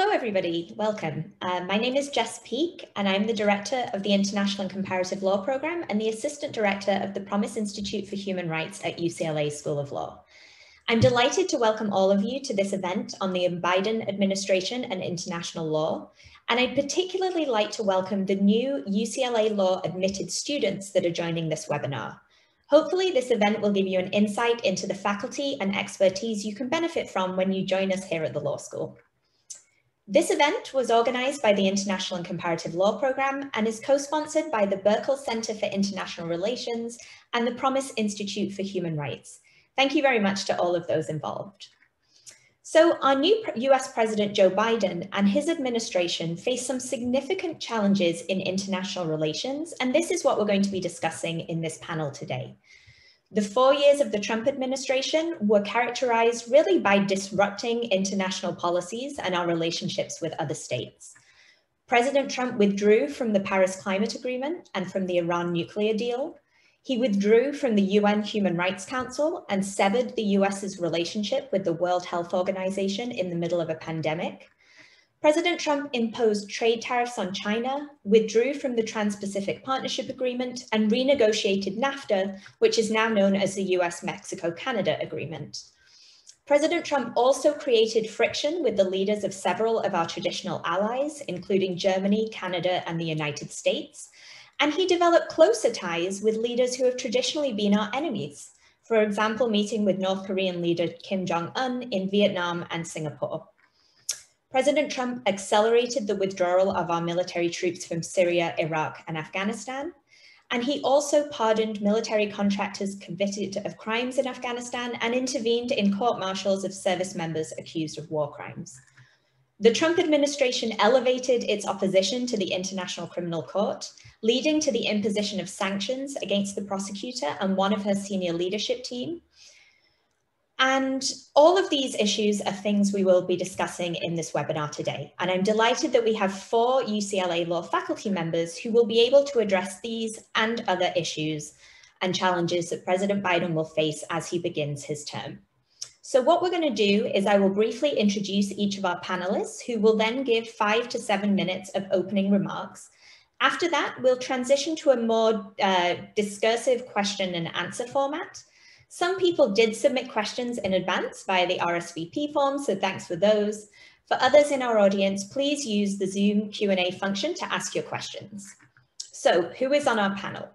Hello, everybody. Welcome. Uh, my name is Jess Peake, and I'm the Director of the International and Comparative Law Program and the Assistant Director of the Promise Institute for Human Rights at UCLA School of Law. I'm delighted to welcome all of you to this event on the Biden administration and international law. And I'd particularly like to welcome the new UCLA Law admitted students that are joining this webinar. Hopefully this event will give you an insight into the faculty and expertise you can benefit from when you join us here at the law school. This event was organized by the International and Comparative Law Program and is co-sponsored by the Burkle Center for International Relations and the Promise Institute for Human Rights. Thank you very much to all of those involved. So our new US President Joe Biden and his administration face some significant challenges in international relations, and this is what we're going to be discussing in this panel today. The four years of the Trump administration were characterized really by disrupting international policies and our relationships with other states. President Trump withdrew from the Paris Climate Agreement and from the Iran nuclear deal. He withdrew from the UN Human Rights Council and severed the US's relationship with the World Health Organization in the middle of a pandemic. President Trump imposed trade tariffs on China, withdrew from the Trans-Pacific Partnership Agreement, and renegotiated NAFTA, which is now known as the US-Mexico-Canada Agreement. President Trump also created friction with the leaders of several of our traditional allies, including Germany, Canada, and the United States, and he developed closer ties with leaders who have traditionally been our enemies. For example, meeting with North Korean leader Kim Jong-un in Vietnam and Singapore. President Trump accelerated the withdrawal of our military troops from Syria, Iraq, and Afghanistan. And he also pardoned military contractors convicted of crimes in Afghanistan and intervened in court martials of service members accused of war crimes. The Trump administration elevated its opposition to the International Criminal Court leading to the imposition of sanctions against the prosecutor and one of her senior leadership team. And all of these issues are things we will be discussing in this webinar today. And I'm delighted that we have four UCLA law faculty members who will be able to address these and other issues and challenges that President Biden will face as he begins his term. So what we're going to do is I will briefly introduce each of our panelists who will then give five to seven minutes of opening remarks after that, we'll transition to a more uh, discursive question and answer format. Some people did submit questions in advance via the RSVP form, so thanks for those. For others in our audience, please use the Zoom Q&A function to ask your questions. So who is on our panel?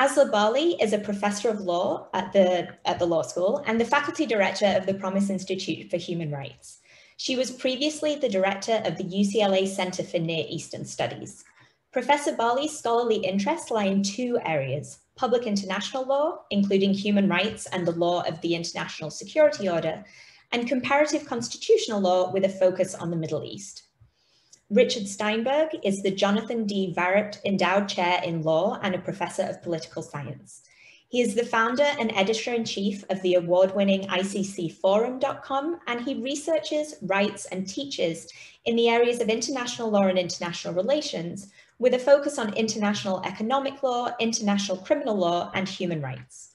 Asli Bali is a professor of law at the, at the law school and the faculty director of the Promise Institute for Human Rights. She was previously the director of the UCLA Center for Near Eastern Studies. Professor Bali's scholarly interests lie in two areas, public international law, including human rights and the law of the International Security Order, and comparative constitutional law with a focus on the Middle East. Richard Steinberg is the Jonathan D. Varat Endowed Chair in Law and a Professor of Political Science. He is the founder and editor-in-chief of the award-winning ICCforum.com, and he researches, writes, and teaches in the areas of international law and international relations, with a focus on international economic law, international criminal law, and human rights.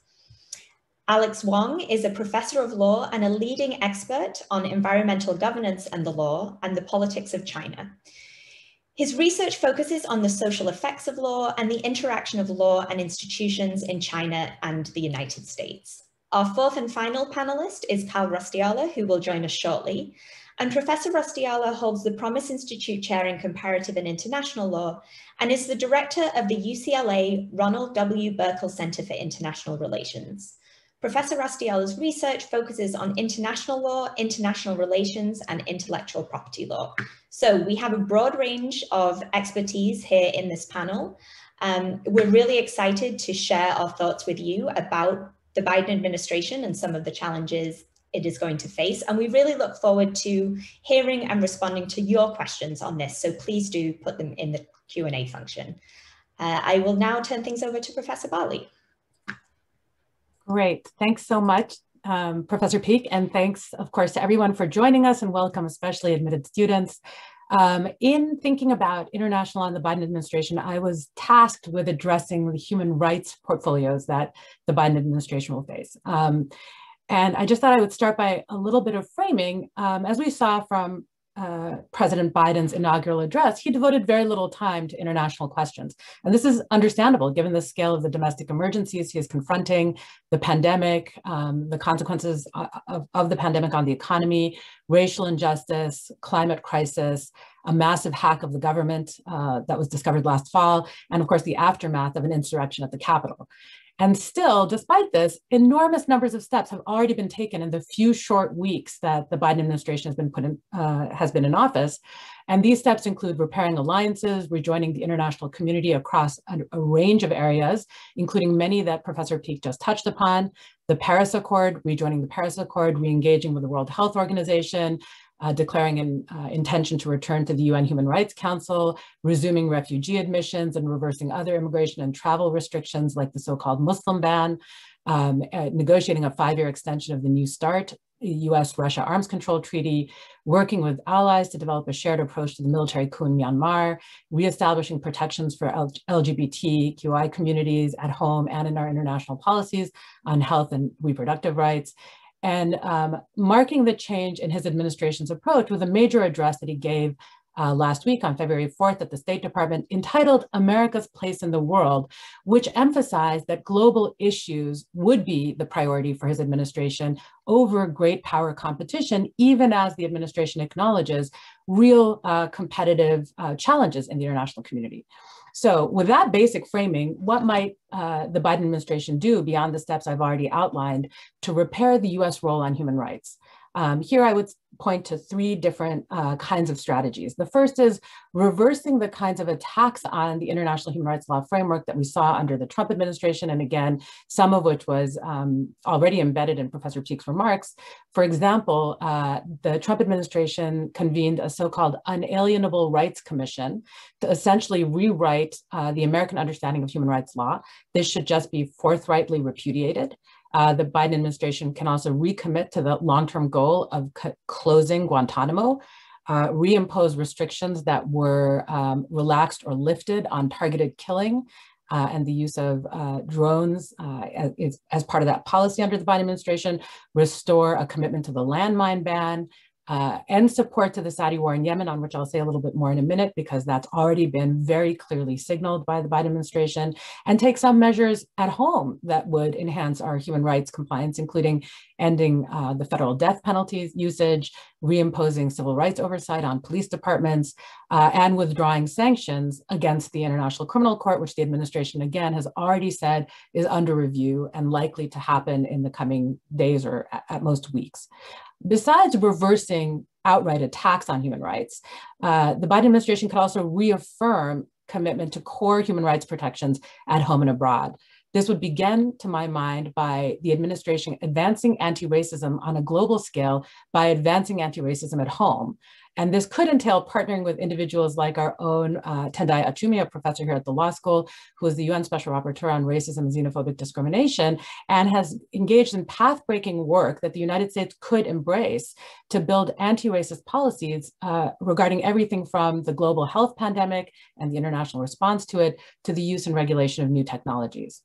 Alex Wang is a professor of law and a leading expert on environmental governance and the law and the politics of China. His research focuses on the social effects of law and the interaction of law and institutions in China and the United States. Our fourth and final panelist is Kal Raustiala, who will join us shortly. And Professor Raustiala holds the Promise Institute Chair in Comparative and International Law and is the director of the UCLA Ronald W. Burkle Center for International Relations. Professor Raustiala's research focuses on international law, international relations, and intellectual property law. So we have a broad range of expertise here in this panel. Um, we're really excited to share our thoughts with you about the Biden administration and some of the challenges it is going to face. And we really look forward to hearing and responding to your questions on this. So please do put them in the Q&A function. Uh, I will now turn things over to Professor Bali. Great, thanks so much, um, Professor Peake, and thanks, of course, to everyone for joining us and welcome, especially admitted students. Um, in thinking about international law and the Biden administration, I was tasked with addressing the human rights portfolios that the Biden administration will face. Um, And I just thought I would start by a little bit of framing. Um, as we saw from uh, President Biden's inaugural address, he devoted very little time to international questions. And this is understandable given the scale of the domestic emergencies he is confronting, the pandemic, um, the consequences of, of, the pandemic on the economy, racial injustice, climate crisis, a massive hack of the government uh, that was discovered last fall, and of course the aftermath of an insurrection at the Capitol. And still, despite this, enormous numbers of steps have already been taken in the few short weeks that the Biden administration has been put in, uh, has been in office. And these steps include repairing alliances, rejoining the international community across a, a range of areas, including many that Professor Peake just touched upon, the Paris Accord, rejoining the Paris Accord, re-engaging with the World Health Organization, uh, declaring an uh, intention to return to the UN Human Rights Council, resuming refugee admissions and reversing other immigration and travel restrictions like the so-called Muslim ban, um, uh, negotiating a five-year extension of the New START US-Russia arms control treaty, working with allies to develop a shared approach to the military coup in Myanmar, reestablishing protections for L LGBTQI communities at home and in our international policies on health and reproductive rights, and um, marking the change in his administration's approach with a major address that he gave uh, last week on February 4th at the State Department entitled America's Place in the World, which emphasized that global issues would be the priority for his administration over great power competition, even as the administration acknowledges real uh, competitive uh, challenges in the international community. So with that basic framing, what might uh, the Biden administration do beyond the steps I've already outlined to repair the US role on human rights? Um, here I would point to three different uh, kinds of strategies. The first is reversing the kinds of attacks on the international human rights law framework that we saw under the Trump administration, and again, some of which was um, already embedded in Professor Peake's remarks. For example, uh, the Trump administration convened a so-called Unalienable Rights Commission to essentially rewrite uh, the American understanding of human rights law. This should just be forthrightly repudiated. Uh, the Biden administration can also recommit to the long-term goal of closing Guantanamo, uh, reimpose restrictions that were um, relaxed or lifted on targeted killing uh, and the use of uh, drones uh, as, as, part of that policy under the Biden administration, restore a commitment to the landmine ban, uh, and support to the Saudi war in Yemen, on which I'll say a little bit more in a minute, because that's already been very clearly signaled by the Biden administration, and take some measures at home that would enhance our human rights compliance, including ending uh, the federal death penalty usage, reimposing civil rights oversight on police departments, uh, and withdrawing sanctions against the International Criminal Court, which the administration, again, has already said is under review and likely to happen in the coming days or at most weeks besides reversing outright attacks on human rights, uh, the Biden administration could also reaffirm commitment to core human rights protections at home and abroad. This would begin, to my mind, by the administration advancing anti racism on a global scale by advancing anti racism at home. And this could entail partnering with individuals like our own uh, Tendayi Achiume, professor here at the law school, who is the UN Special Rapporteur on Racism and Xenophobic Discrimination, and has engaged in path-breaking work that the United States could embrace to build anti-racist policies uh, regarding everything from the global health pandemic and the international response to it, to the use and regulation of new technologies.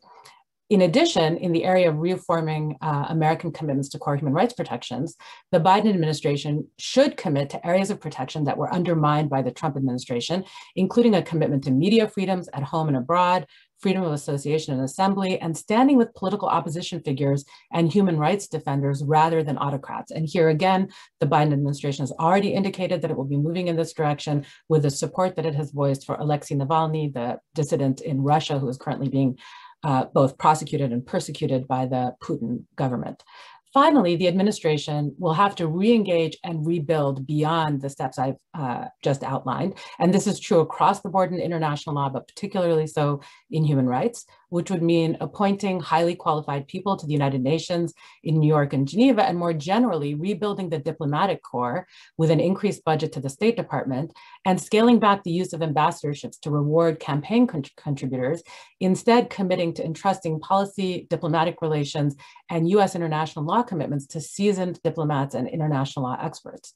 In addition, in the area of reforming uh, American commitments to core human rights protections, the Biden administration should commit to areas of protection that were undermined by the Trump administration, including a commitment to media freedoms at home and abroad, freedom of association and assembly, and standing with political opposition figures and human rights defenders rather than autocrats. And here again, the Biden administration has already indicated that it will be moving in this direction with the support that it has voiced for Alexei Navalny, the dissident in Russia who is currently being uh, both prosecuted and persecuted by the Putin government. Finally, the administration will have to re-engage and rebuild beyond the steps I've uh, just outlined. And this is true across the board in international law, but particularly so in human rights, which would mean appointing highly qualified people to the United Nations in New York and Geneva, and more generally, rebuilding the diplomatic corps with an increased budget to the State Department and scaling back the use of ambassadorships to reward campaign con contributors, instead committing to entrusting policy, diplomatic relations, and US international law commitments to seasoned diplomats and international law experts.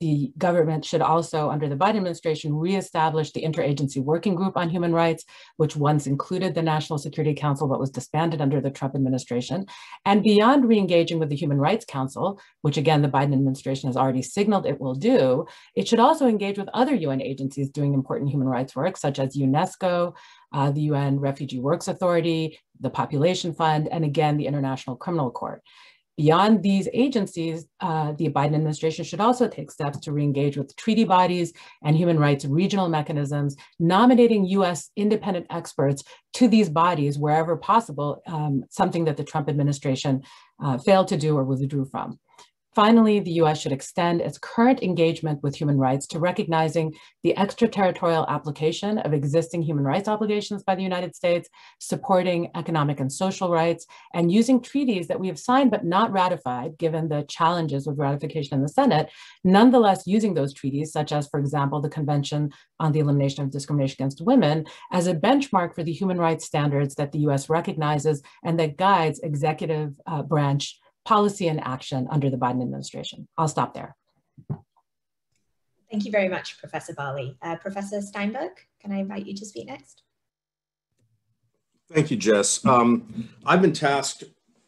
The government should also, under the Biden administration, reestablish the Interagency Working Group on Human Rights, which once included the National Security Council but was disbanded under the Trump administration. And beyond reengaging with the Human Rights Council, which again the Biden administration has already signaled it will do, it should also engage with other UN agencies doing important human rights work, such as UNESCO, uh, the UN Refugee Works Authority, the Population Fund, and again, the International Criminal Court. Beyond these agencies, uh, the Biden administration should also take steps to reengage with treaty bodies and human rights regional mechanisms, nominating US independent experts to these bodies wherever possible, um, something that the Trump administration uh, failed to do or withdrew from. Finally, the US should extend its current engagement with human rights to recognizing the extraterritorial application of existing human rights obligations by the United States, supporting economic and social rights, and using treaties that we have signed but not ratified, given the challenges with ratification in the Senate, nonetheless using those treaties, such as, for example, the Convention on the Elimination of Discrimination Against Women, as a benchmark for the human rights standards that the US recognizes and that guides executive uh, branch policy and action under the Biden administration. I'll stop there. Thank you very much, Professor Bali. Uh, Professor Steinberg, can I invite you to speak next? Thank you, Jess. Um, I've been tasked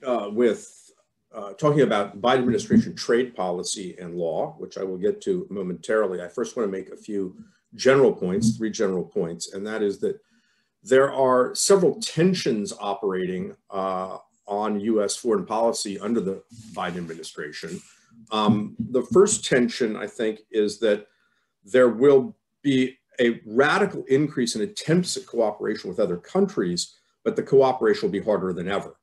uh, with uh, talking about Biden administration trade policy and law, which I will get to momentarily. I first want to make a few general points, three general points, and that is that there are several tensions operating uh, on US foreign policy under the Biden administration. Um, the first tension, I think, is that there will be a radical increase in attempts at cooperation with other countries, but the cooperation will be harder than ever.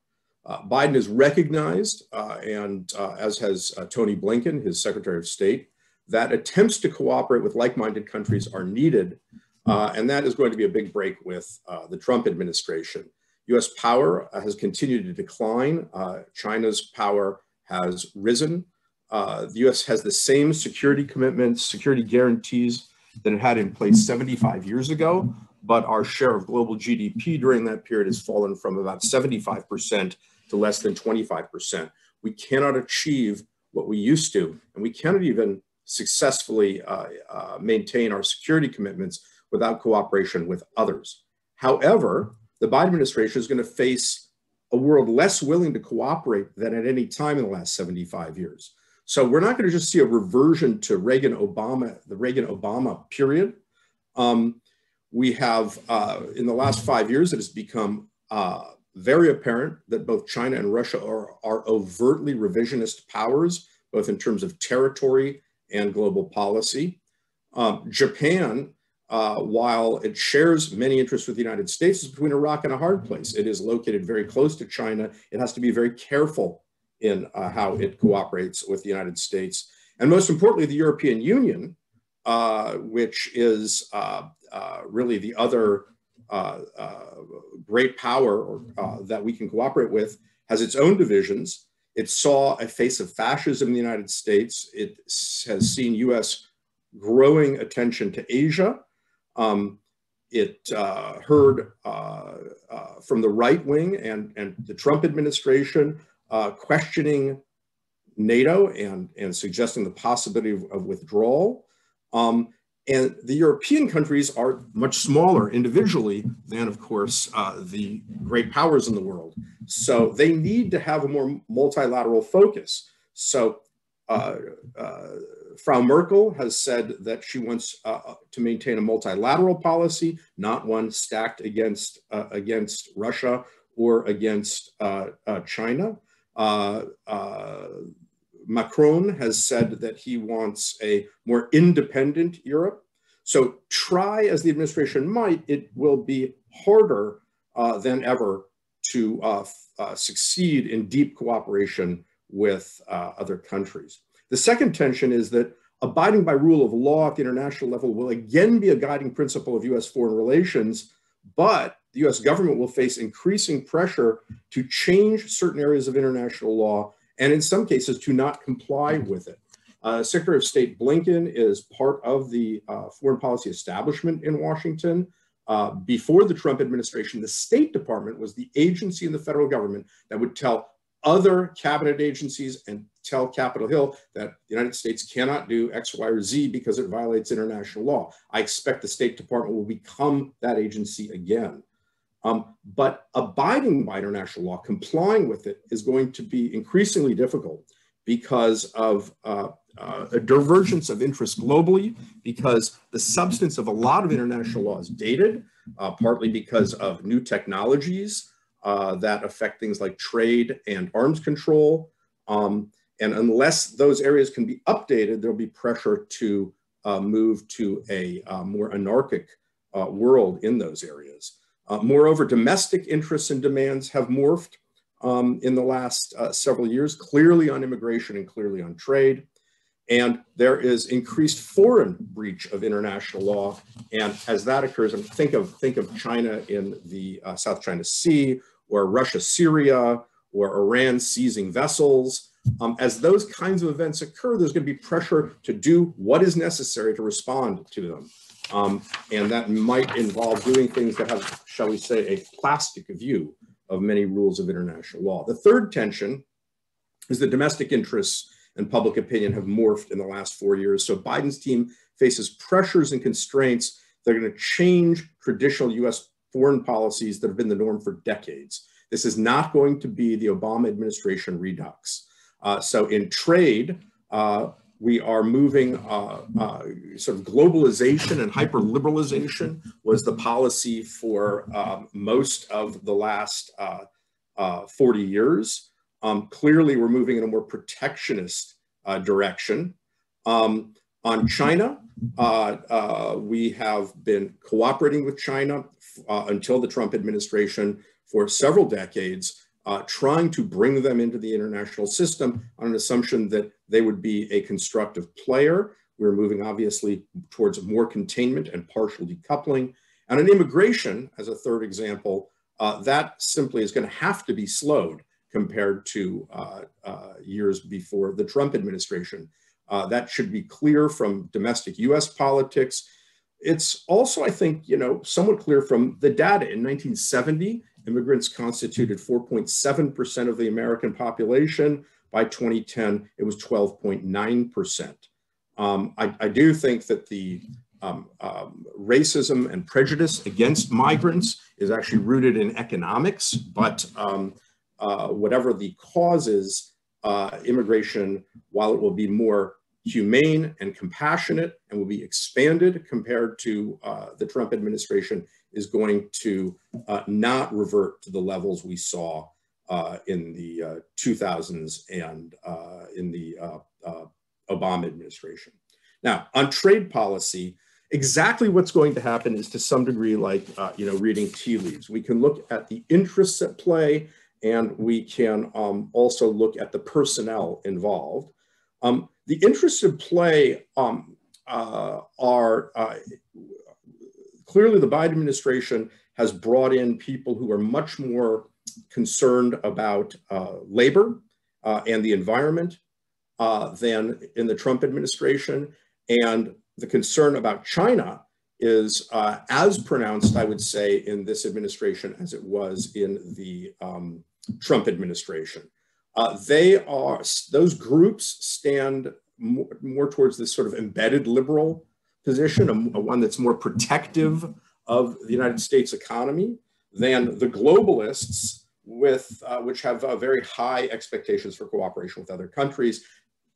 Uh, Biden has recognized, uh, and uh, as has uh, Tony Blinken, his Secretary of State, that attempts to cooperate with like-minded countries are needed, uh, and that is going to be a big break with uh, the Trump administration. US power uh, has continued to decline. Uh, China's power has risen. Uh, the US has the same security commitments, security guarantees that it had in place 75 years ago, but our share of global GDP during that period has fallen from about 75% to less than 25%. We cannot achieve what we used to, and we cannot even successfully uh, uh, maintain our security commitments without cooperation with others. However, the Biden administration is going to face a world less willing to cooperate than at any time in the last 75 years. So we're not going to just see a reversion to Reagan Obama, the Reagan Obama period. Um, we have, uh, in the last five years, it has become uh, very apparent that both China and Russia are, are overtly revisionist powers, both in terms of territory and global policy. Um, Japan uh, while it shares many interests with the United States, is between a rock and a hard place. It is located very close to China. It has to be very careful in uh, how it cooperates with the United States. And most importantly, the European Union, uh, which is uh, uh, really the other uh, great power that we can cooperate with, has its own divisions. It saw a face of fascism in the United States. It has seen US growing attention to Asia um, it uh, heard uh, uh, from the right wing and, and the Trump administration uh, questioning NATO and, and suggesting the possibility of, of withdrawal. Um, and the European countries are much smaller individually than, of course, uh, the great powers in the world. So they need to have a more multilateral focus. So uh, uh, Frau Merkel has said that she wants uh, uh, to maintain a multilateral policy, not one stacked against, uh, against Russia or against uh, uh China. Uh, Macron has said that he wants a more independent Europe. So try as the administration might, it will be harder than ever to succeed in deep cooperation with other countries. The second tension is that abiding by rule of law at the international level will again be a guiding principle of US foreign relations, but the US government will face increasing pressure to change certain areas of international law and in some cases to not comply with it. Uh, Secretary of State Blinken is part of the uh, foreign policy establishment in Washington. Uh, before the Trump administration, the State Department was the agency in the federal government that would tell other cabinet agencies and tell Capitol Hill that the United States cannot do X, Y, or Z because it violates international law. I expect the State Department will become that agency again. Um, but abiding by international law, complying with it, is going to be increasingly difficult because of uh, uh, a divergence of interest globally, because the substance of a lot of international law is dated, uh, partly because of new technologies uh, that affect things like trade and arms control. Um, and unless those areas can be updated, there'll be pressure to uh, move to a uh, more anarchic uh, world in those areas. Uh, moreover, domestic interests and demands have morphed um, in the last uh, several years, clearly on immigration and clearly on trade. And there is increased foreign breach of international law. And as that occurs, and think of, think of China in the uh, South China Sea, or Russia, Syria, or Iran seizing vessels. Um, as those kinds of events occur, there's going to be pressure to do what is necessary to respond to them. Um, and that might involve doing things that have, shall we say, a plastic view of many rules of international law. The third tension is that domestic interests and public opinion have morphed in the last four years. So Biden's team faces pressures and constraints that are going to change traditional US foreign policies that have been the norm for decades. This is not going to be the Obama administration redux. Uh, so in trade, uh, we are moving uh, uh, sort of globalization and hyper liberalization was the policy for um, most of the last uh, uh 40 years. Um, clearly, we're moving in a more protectionist direction. Um, on China, we have been cooperating with China until the Trump administration for several decades uh, trying to bring them into the international system on an assumption that they would be a constructive player. We're moving obviously towards more containment and partial decoupling. And in immigration, as a third example, uh, that simply is going to have to be slowed compared to uh, uh, years before the Trump administration. Uh, that should be clear from domestic US politics. It's also, I think, you know, somewhat clear from the data. In 1970, immigrants constituted 4.7% of the American population. By 2010, it was 12.9%. Um, I, I, do think that the um, um, racism and prejudice against migrants is actually rooted in economics, but um, uh, whatever the causes, uh, immigration, while it will be more humane and compassionate and will be expanded compared to uh, the Trump administration is going to uh, not revert to the levels we saw uh, in the 2000s uh, and uh, in the uh, Obama administration. Now, on trade policy, exactly what's going to happen is to some degree like, you know, reading tea leaves. We can look at the interests at play and we can um, also look at the personnel involved. Um, the interests in play um, uh, are uh, clearly the Biden administration has brought in people who are much more concerned about uh, labor uh, and the environment uh, than in the Trump administration. And the concern about China is uh, as pronounced, I would say, in this administration as it was in the um, Trump administration. Uh, they are, those groups stand more, more, towards this sort of embedded liberal position, a, a one that's more protective of the United States economy than the globalists with, uh, which have uh, very high expectations for cooperation with other countries.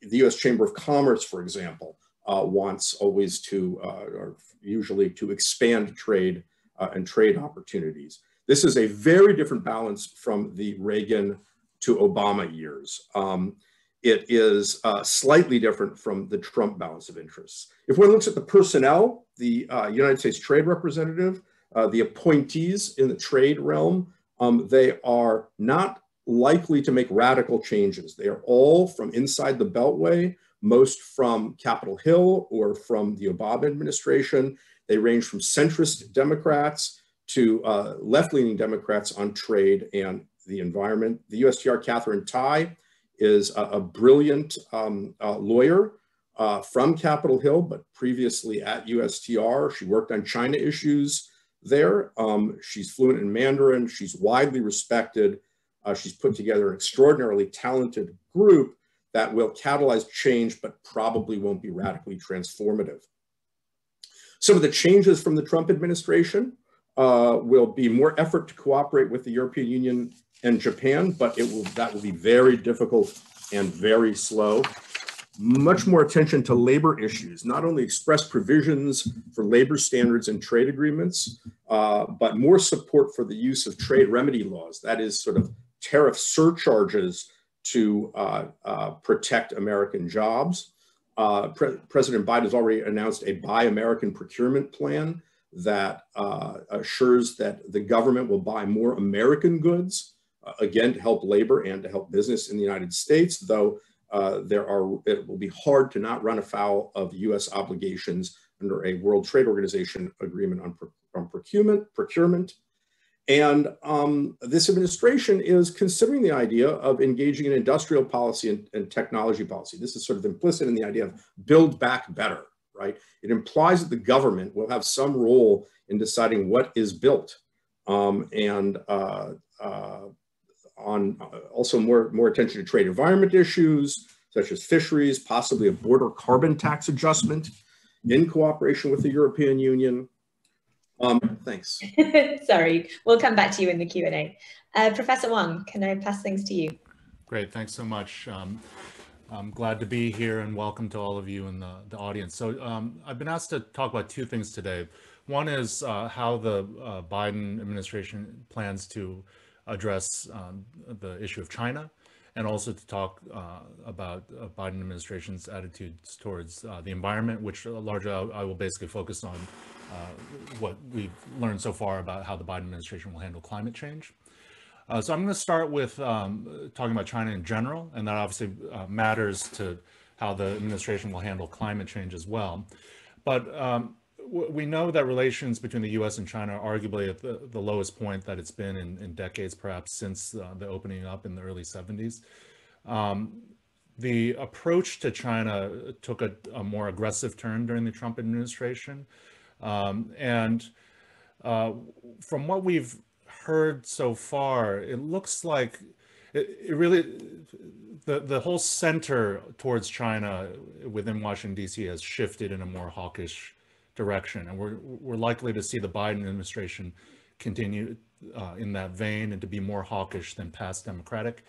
The US Chamber of Commerce, for example, uh, wants always to, uh, or usually to expand trade uh, and trade opportunities. This is a very different balance from the Reagan to Obama years. Um, it is uh, slightly different from the Trump balance of interests. If one looks at the personnel, the uh, United States Trade Representative, uh, the appointees in the trade realm, um, they are not likely to make radical changes. They are all from inside the Beltway, most from Capitol Hill or from the Obama administration. They range from centrist Democrats to uh, left-leaning Democrats on trade and the environment. The USTR Katherine Tai is a, a brilliant um, uh, lawyer uh, from Capitol Hill, but previously at USTR. She worked on China issues there. Um, she's fluent in Mandarin. She's widely respected. Uh, she's put together an extraordinarily talented group that will catalyze change, but probably won't be radically transformative. Some of the changes from the Trump administration uh, will be more effort to cooperate with the European Union and Japan, but it will that will be very difficult and very slow. Much more attention to labor issues, not only express provisions for labor standards and trade agreements, uh, but more support for the use of trade remedy laws, that is sort of tariff surcharges to uh, uh, protect American jobs. Uh, Pre President Biden has already announced a Buy American procurement plan that uh, assures that the government will buy more American goods, uh, again, to help labor and to help business in the United States, though uh, there are, it will be hard to not run afoul of US obligations under a World Trade Organization agreement on, on procurement, procurement and um, this administration is considering the idea of engaging in industrial policy and, and, technology policy. This is sort of implicit in the idea of build back better, right? It implies that the government will have some role in deciding what is built um, and uh, uh, on uh, also more, more attention to trade environment issues, such as fisheries, possibly a border carbon tax adjustment in cooperation with the European Union. Um, thanks. Sorry, we'll come back to you in the Q&A. Uh, Professor Wang, can I pass things to you? Great, thanks so much. Um, I'm glad to be here and welcome to all of you in the, the audience. So um, I've been asked to talk about two things today. One is uh, how the uh, Biden administration plans to address um, the issue of China and also to talk uh, about uh, Biden administration's attitudes towards uh, the environment, which largely I, will basically focus on uh, what we've learned so far about how the Biden administration will handle climate change. Uh, so I'm going to start with um, talking about China in general, and that obviously uh, matters to how the administration will handle climate change as well. But um, we know that relations between the U.S. and China are arguably at the, the lowest point that it's been in, in decades, perhaps since uh, the opening up in the early 70s. Um, the approach to China took a, a, more aggressive turn during the Trump administration. Um, and uh, from what we've heard so far, it looks like it, it, really, the, the whole center towards China within Washington, D.C. has shifted in a more hawkish direction. And we're, we're likely to see the Biden administration continue uh, in that vein and to be more hawkish than past Democratic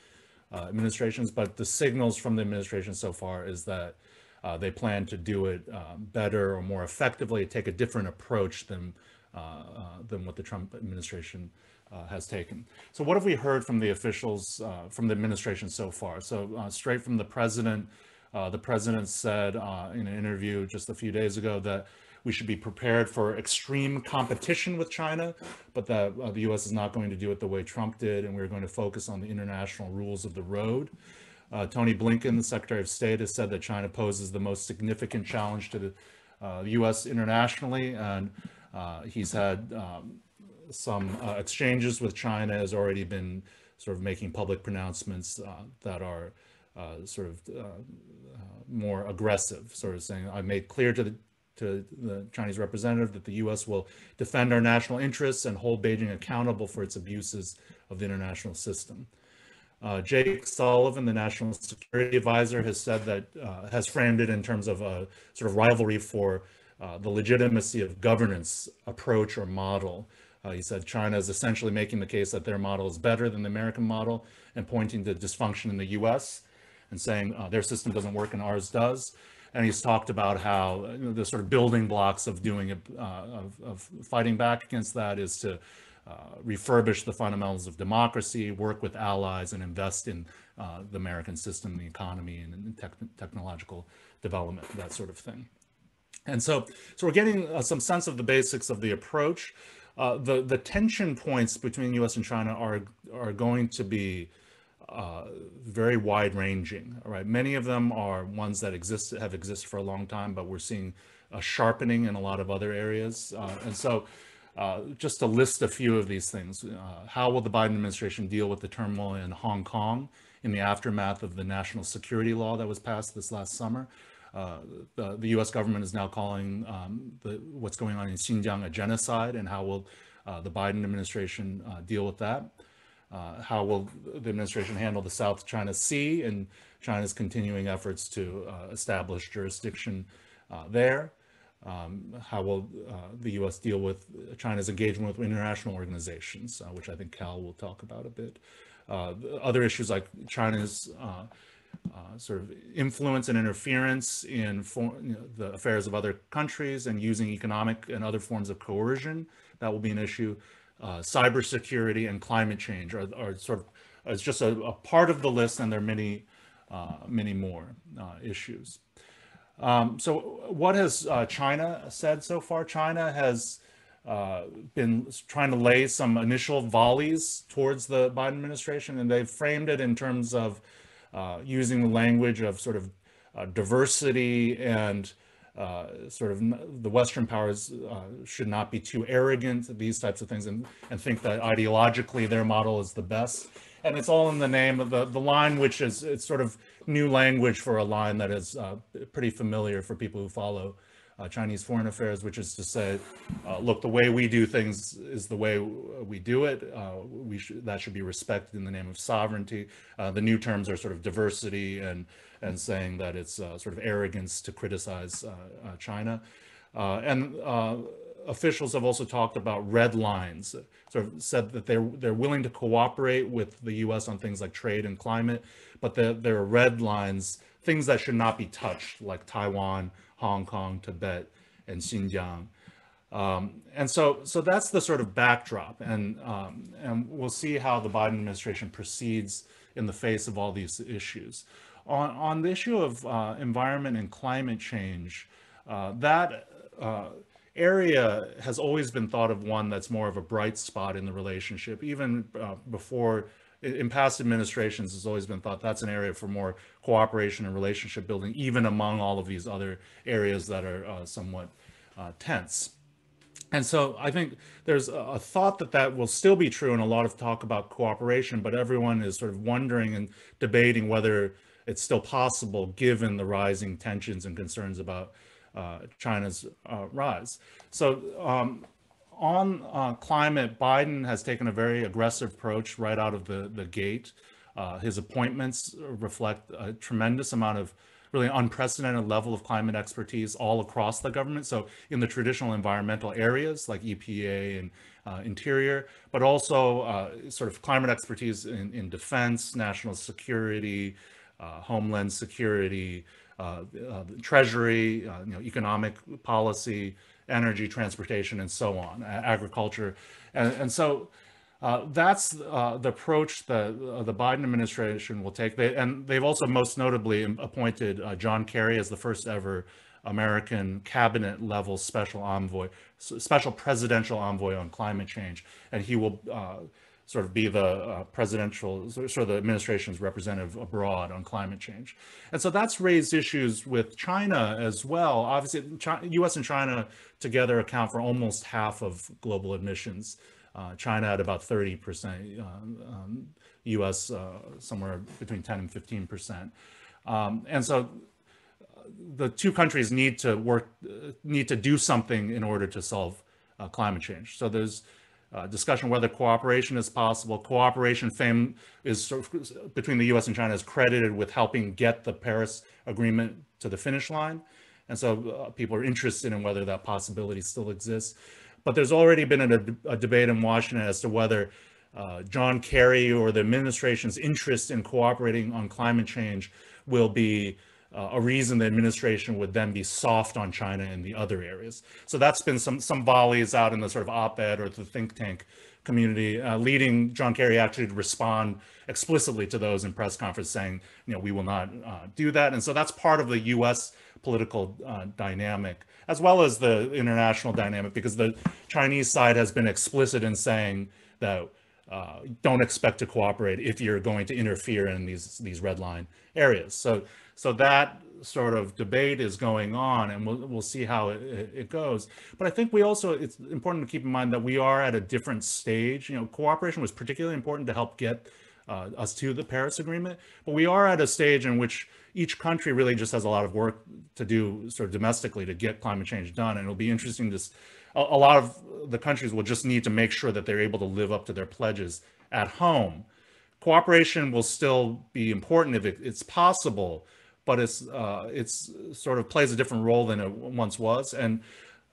uh, administrations. But the signals from the administration so far is that uh, they plan to do it um, better or more effectively, take a different approach than, uh, uh, than what the Trump administration uh, has taken. So what have we heard from the officials, uh, from the administration so far? So uh, straight from the president, the president said in an interview just a few days ago that we should be prepared for extreme competition with China, but that the U.S. is not going to do it the way Trump did, and we're going to focus on the international rules of the road. Uh, Tony Blinken, the Secretary of State, has said that China poses the most significant challenge to the uh, U.S. internationally, and uh, he's had um, some uh, exchanges with China, has already been sort of making public pronouncements uh, that are uh, sort of more aggressive, sort of saying, I made clear to the to the Chinese representative that the U.S. will defend our national interests and hold Beijing accountable for its abuses of the international system. Uh, Jake Sullivan, the National Security Advisor, has said that, uh, has framed it in terms of a sort of rivalry for uh, the legitimacy of governance approach or model. Uh, he said China is essentially making the case that their model is better than the American model and pointing to dysfunction in the US and saying uh, their system doesn't work and ours does. And he's talked about how you know, the sort of building blocks of doing it, uh, of, of fighting back against that is to uh, refurbish the fundamentals of democracy, work with allies, and invest in uh, the American system, the economy, and tech technological development, that sort of thing. And so, so we're getting uh, some sense of the basics of the approach. Uh, the the tension points between the U.S. and China are are going to be uh, very wide ranging. Right, many of them are ones that exist have existed for a long time, but we're seeing a sharpening in a lot of other areas. Uh, and so, uh, just to list a few of these things, uh, how will the Biden administration deal with the turmoil in Hong Kong in the aftermath of the national security law that was passed this last summer? Uh, the, the, U.S. government is now calling um, the, what's going on in Xinjiang a genocide, and how will uh, the Biden administration uh, deal with that? how will the administration handle the South China Sea and China's continuing efforts to uh, establish jurisdiction uh, there. Um, how will uh, the U.S. deal with China's engagement with international organizations, uh, which I think Kal will talk about a bit. Uh, other issues like China's uh, uh, sort of influence and interference in for, you know, the affairs of other countries and using economic and other forms of coercion, that will be an issue. cybersecurity and climate change are, are sort of it's just a, a, part of the list, and there are many, many more issues. Um, so what has uh, China said so far? China has uh, been trying to lay some initial volleys towards the Biden administration, and they've framed it in terms of uh, using the language of sort of uh, diversity and uh, sort of the Western powers uh, should not be too arrogant, these types of things, and, and think that ideologically their model is the best. And it's all in the name of the, the line, which is it's sort of new language for a line that is uh, pretty familiar for people who follow uh, Chinese foreign affairs, which is to say, uh, look, the way we do things is the way we do it. Uh, we should, that should be respected in the name of sovereignty. Uh, the new terms are sort of diversity and and saying that it's uh, sort of arrogance to criticize China. and officials have also talked about red lines, sort of said that they're they're willing to cooperate with the U.S. on things like trade and climate, but there there are red lines, things that should not be touched, like Taiwan, Hong Kong, Tibet, and Xinjiang. Um, and so, so that's the sort of backdrop, and um, and we'll see how the Biden administration proceeds in the face of all these issues. On on the issue of uh, environment and climate change, uh, that uh, area has always been thought of one that's more of a bright spot in the relationship. Even uh, before, in past administrations, has always been thought that's an area for more cooperation and relationship building, even among all of these other areas that are uh, somewhat uh, tense. And so I think there's a thought that that will still be true and a lot of talk about cooperation, but everyone is sort of wondering and debating whether it's still possible given the rising tensions and concerns about uh, China's uh, rise. So um, on uh, climate, Biden has taken a very aggressive approach right out of the, the gate. Uh, his appointments reflect a tremendous amount of really unprecedented level of climate expertise all across the government. So in the traditional environmental areas like EPA and uh, Interior, but also uh, sort of climate expertise in, in defense, national security, homeland security, uh, uh, treasury, uh, you know, economic policy, energy, transportation, and so on, agriculture. And, and so uh, that's uh, the approach that uh, the Biden administration will take. They, and they've also most notably appointed John Kerry as the first ever American cabinet level special envoy, special presidential envoy on climate change. And he will sort of be the uh, presidential, sort of the administration's representative abroad on climate change. And so that's raised issues with China as well. Obviously, China, US and China together account for almost half of global emissions. Uh, China at about 30%, uh, um, US uh, somewhere between 10 and 15%. Um, and so uh, the two countries need to work, uh, need to do something in order to solve climate change. So there's uh, discussion whether cooperation is possible. Cooperation fame is sort of, between the U.S. and China is credited with helping get the Paris Agreement to the finish line, and so uh, people are interested in whether that possibility still exists. But there's already been a, a debate in Washington as to whether uh, John Kerry or the administration's interest in cooperating on climate change will be uh, a reason the administration would then be soft on China in the other areas. So that's been some some volleys out in the sort of op-ed or the think tank community, uh, leading John Kerry actually to respond explicitly to those in press conference saying, you know, we will not uh, do that. And so that's part of the U.S. political uh, dynamic, as well as the international dynamic, because the Chinese side has been explicit in saying that uh, don't expect to cooperate if you're going to interfere in these these red line areas. So so that sort of debate is going on and we'll, we'll see how it, it goes. But I think we also, it's important to keep in mind that we are at a different stage. You know, cooperation was particularly important to help get uh, us to the Paris Agreement, but we are at a stage in which each country really just has a lot of work to do sort of domestically to get climate change done. And it'll be interesting to, a, a lot of the countries will just need to make sure that they're able to live up to their pledges at home cooperation will still be important if it, it's possible, but it's uh, it's sort of plays a different role than it once was. And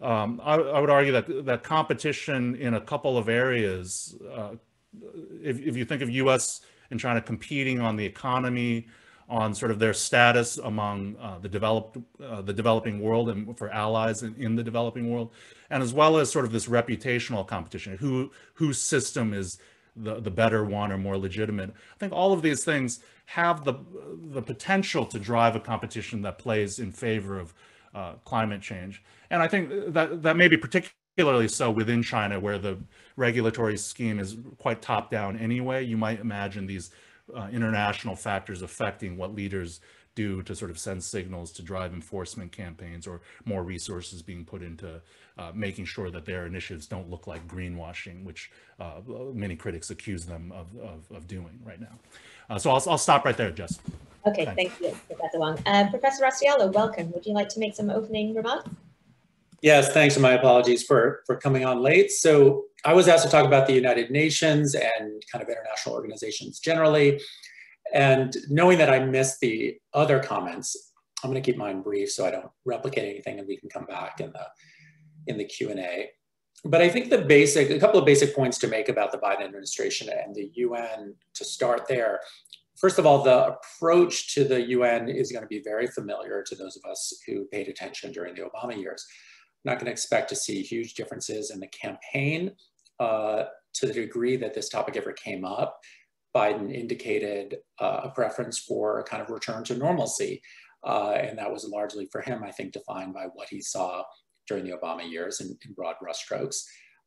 um, I, I, would argue that that competition in a couple of areas, uh, if, if you think of U.S. and China competing on the economy, on sort of their status among uh, the developed uh, the developing world and for allies in, in, the developing world, and as well as sort of this reputational competition, who whose system is the, the better one or more legitimate. I think all of these things have the the potential to drive a competition that plays in favor of uh, climate change. And I think that that may be particularly so within China, where the regulatory scheme is quite top down anyway. You might imagine these uh, international factors affecting what leaders do to sort of send signals to drive enforcement campaigns or more resources being put into uh, making sure that their initiatives don't look like greenwashing, which uh, many critics accuse them of, of, of doing right now. Uh, so I'll, I'll stop right there, Jess. Okay, thank you, Professor Wang. Uh, Professor Raustiala, welcome. Would you like to make some opening remarks? Yes, thanks, and my apologies for, for coming on late. So I was asked to talk about the United Nations and kind of international organizations generally. And knowing that I missed the other comments, I'm going to keep mine brief so I don't replicate anything and we can come back in the in the Q&A. But I think the basic, a couple of basic points to make about the Biden administration and the UN to start there. First of all, the approach to the UN is going to be very familiar to those of us who paid attention during the Obama years. I'm not going to expect to see huge differences in the campaign uh, to the degree that this topic ever came up. Biden indicated uh, a preference for a kind of return to normalcy. Uh, and that was largely for him, I think, defined by what he saw during the Obama years in, in broad brushstrokes,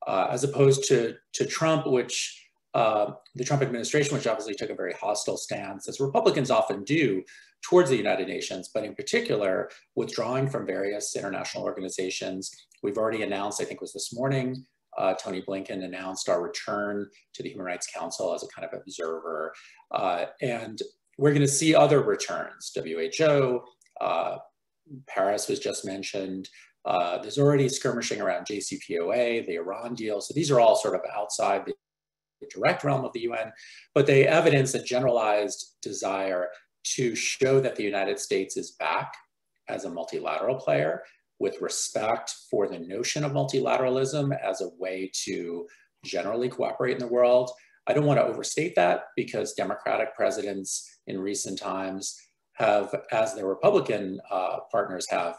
uh, as opposed to, to Trump, which uh, the Trump administration, which obviously took a very hostile stance, as Republicans often do, towards the United Nations, but in particular, withdrawing from various international organizations. We've already announced, I think it was this morning, uh, Tony Blinken announced our return to the Human Rights Council as a kind of observer. Uh, and we're going to see other returns, WHO, uh, Paris was just mentioned. Uh, there's already skirmishing around JCPOA, the Iran deal. So these are all sort of outside the direct realm of the UN, but they evidence a generalized desire to show that the United States is back as a multilateral player with respect for the notion of multilateralism as a way to generally cooperate in the world. I don't want to overstate that because Democratic presidents in recent times have, as their Republican uh, partners have,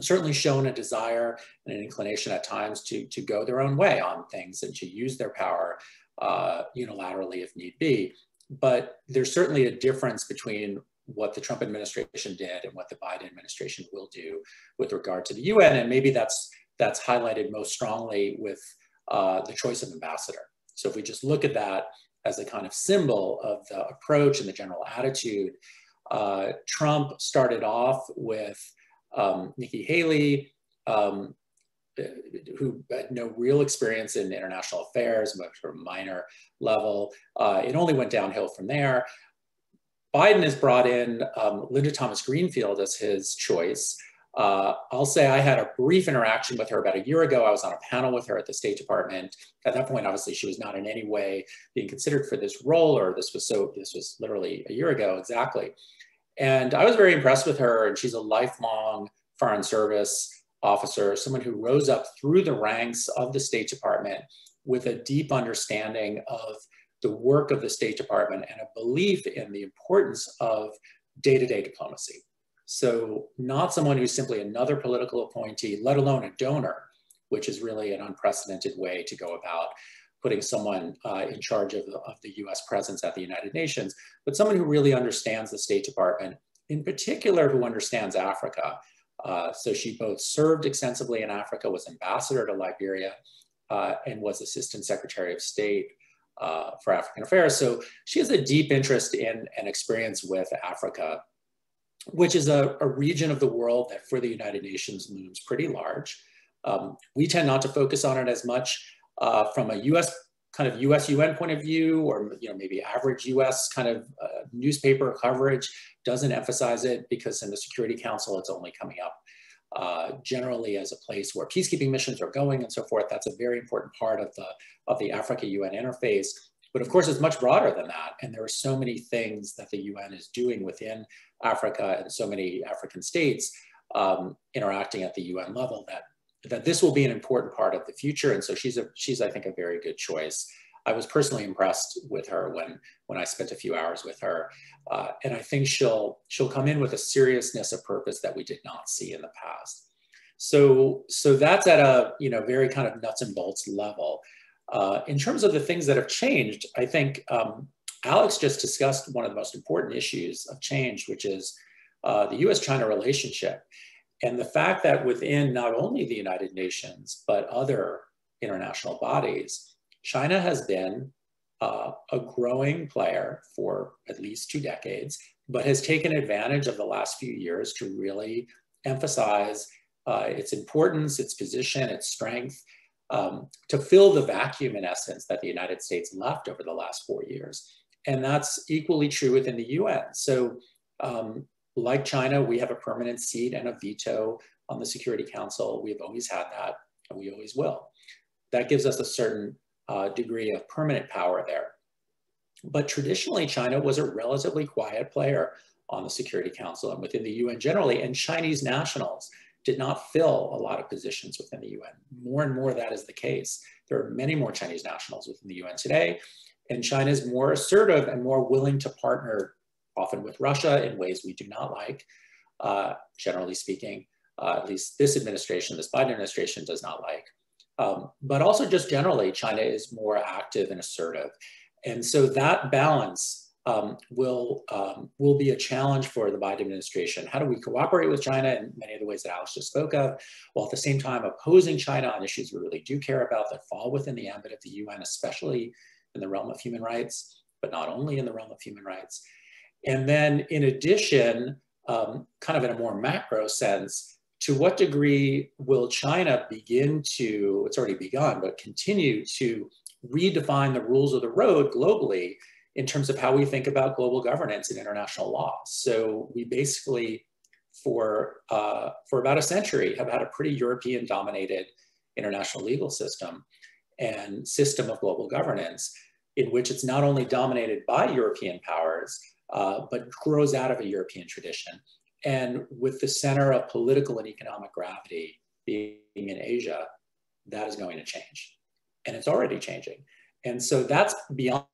certainly shown a desire and an inclination at times to, to go their own way on things and to use their power uh, unilaterally if need be. But there's certainly a difference between what the Trump administration did and what the Biden administration will do with regard to the UN. And maybe that's, that's highlighted most strongly with uh, the choice of ambassador. So if we just look at that as a kind of symbol of the approach and the general attitude, uh, Trump started off with um, Nikki Haley, um, who had no real experience in international affairs, much sort of minor level. Uh, it only went downhill from there. Biden has brought in um, Linda Thomas Greenfield as his choice. Uh, I'll say I had a brief interaction with her about a year ago. I was on a panel with her at the State Department. At that point, obviously, she was not in any way being considered for this role, or this was so, this was literally a year ago exactly. And I was very impressed with her, and she's a lifelong Foreign Service officer, someone who rose up through the ranks of the State Department with a deep understanding of the work of the State Department and a belief in the importance of day-to-day -day diplomacy. So not someone who's simply another political appointee, let alone a donor, which is really an unprecedented way to go about putting someone uh, in charge of the, of the US presence at the United Nations, but someone who really understands the State Department, in particular who understands Africa. Uh, so she both served extensively in Africa, was ambassador to Liberia, uh, and was Assistant Secretary of State uh, for African Affairs. So she has a deep interest in and experience with Africa, which is a, a region of the world that for the United Nations looms pretty large. Um, we tend not to focus on it as much uh, from a US kind of US UN point of view, or you know maybe average US kind of uh, newspaper coverage doesn't emphasize it because in the Security Council it's only coming up uh, generally as a place where peacekeeping missions are going and so forth. That's a very important part of the of the Africa UN interface. but of course, it's much broader than that. And there are so many things that the UN is doing within Africa and so many African states um, interacting at the UN level that, that this will be an important part of the future. And so she's, a, she's I think, a very good choice. I was personally impressed with her when, when I spent a few hours with her. Uh, and I think she'll, she'll come in with a seriousness of purpose that we did not see in the past. So, so that's at a you know, very kind of nuts and bolts level. Uh, in terms of the things that have changed, I think um, Alex just discussed one of the most important issues of change, which is uh, the US-China relationship. And the fact that within not only the United Nations, but other international bodies, China has been uh, a growing player for at least two decades, but has taken advantage of the last few years to really emphasize uh, its importance, its position, its strength, um, to fill the vacuum in essence that the United States left over the last four years. And that's equally true within the UN. So um, like China, we have a permanent seat and a veto on the Security Council. We've always had that and we always will. That gives us a certain uh, degree of permanent power there. But traditionally, China was a relatively quiet player on the Security Council and within the UN generally, and Chinese nationals did not fill a lot of positions within the UN. More and more that is the case. There are many more Chinese nationals within the UN today, and China is more assertive and more willing to partner often with Russia in ways we do not like, uh, generally speaking. Uh, at least this administration, this Biden administration does not like. Um, but also just generally, China is more active and assertive. And so that balance um, will, um, will be a challenge for the Biden administration. How do we cooperate with China in many of the ways that Alex just spoke of, while at the same time opposing China on issues we really do care about that fall within the ambit of the UN, especially in the realm of human rights, but not only in the realm of human rights. And then in addition, um, kind of in a more macro sense, to what degree will China begin to, it's already begun, but continue to redefine the rules of the road globally in terms of how we think about global governance and international law. So we basically, for, uh, for about a century, have had a pretty European dominated international legal system and system of global governance in which it's not only dominated by European powers, uh, but grows out of a European tradition. And with the center of political and economic gravity being in Asia, that is going to change. And it's already changing. And so that's beyond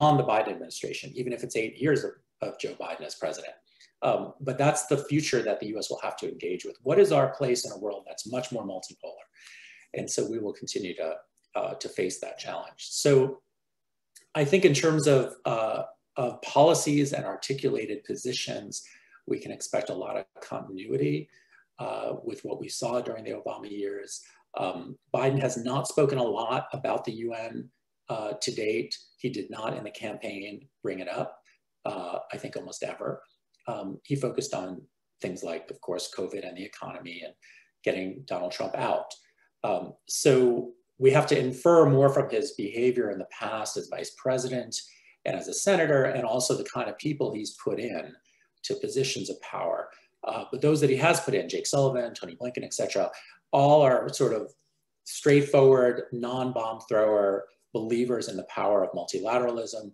the Biden administration, even if it's eight years of, of Joe Biden as president. Um, but that's the future that the US will have to engage with. What is our place in a world that's much more multipolar? And so we will continue to, uh, to face that challenge. So I think in terms of, uh, of policies and articulated positions, we can expect a lot of continuity uh, with what we saw during the Obama years. Um, Biden has not spoken a lot about the UN uh, to date. He did not in the campaign bring it up, uh, I think almost ever. Um, he focused on things like, of course, COVID and the economy and getting Donald Trump out. Um, so we have to infer more from his behavior in the past as vice president and as a senator, and also the kind of people he's put in to positions of power. Uh, but those that he has put in, Jake Sullivan, Tony Blinken, et cetera, all are sort of straightforward, non-bomb thrower, believers in the power of multilateralism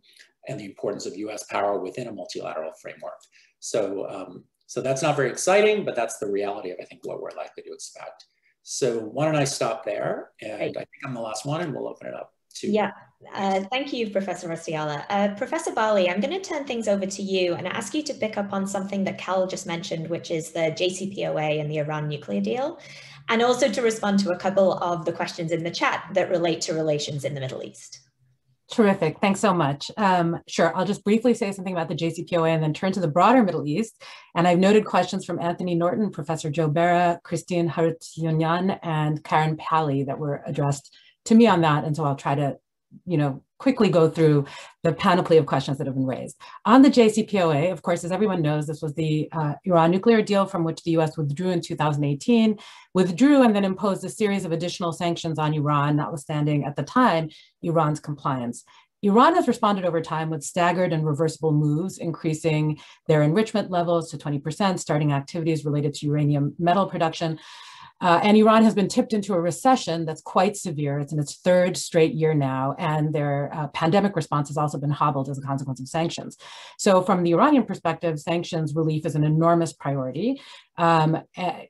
and the importance of US power within a multilateral framework. So, um, so that's not very exciting, but that's the reality of, I think, what we're likely to expect. So why don't I stop there? And I think I'm the last one and we'll open it up to. Yeah, uh, thank you, Professor Raustiala. Uh, Professor Bali, I'm going to turn things over to you and ask you to pick up on something that Kal just mentioned, which is the JCPOA and the Iran nuclear deal and also to respond to a couple of the questions in the chat that relate to relations in the Middle East. Terrific. Thanks so much. Um, sure. I'll just briefly say something about the JCPOA and then turn to the broader Middle East. And I've noted questions from Anthony Norton, Professor Joe Bera, Christine Harutyunyan, and Karen Palley that were addressed to me on that. And so I'll try to, you know, quickly go through the panoply of questions that have been raised. On the JCPOA, of course, as everyone knows, this was the uh, Iran nuclear deal from which the US withdrew in 2018, withdrew and then imposed a series of additional sanctions on Iran, notwithstanding at the time Iran's compliance. Iran has responded over time with staggered and reversible moves, increasing their enrichment levels to 20%, starting activities related to uranium metal production, Uh, and Iran has been tipped into a recession that's quite severe. It's in its third straight year now, and their uh, pandemic response has also been hobbled as a consequence of sanctions. So, from the Iranian perspective, sanctions relief is an enormous priority. Um,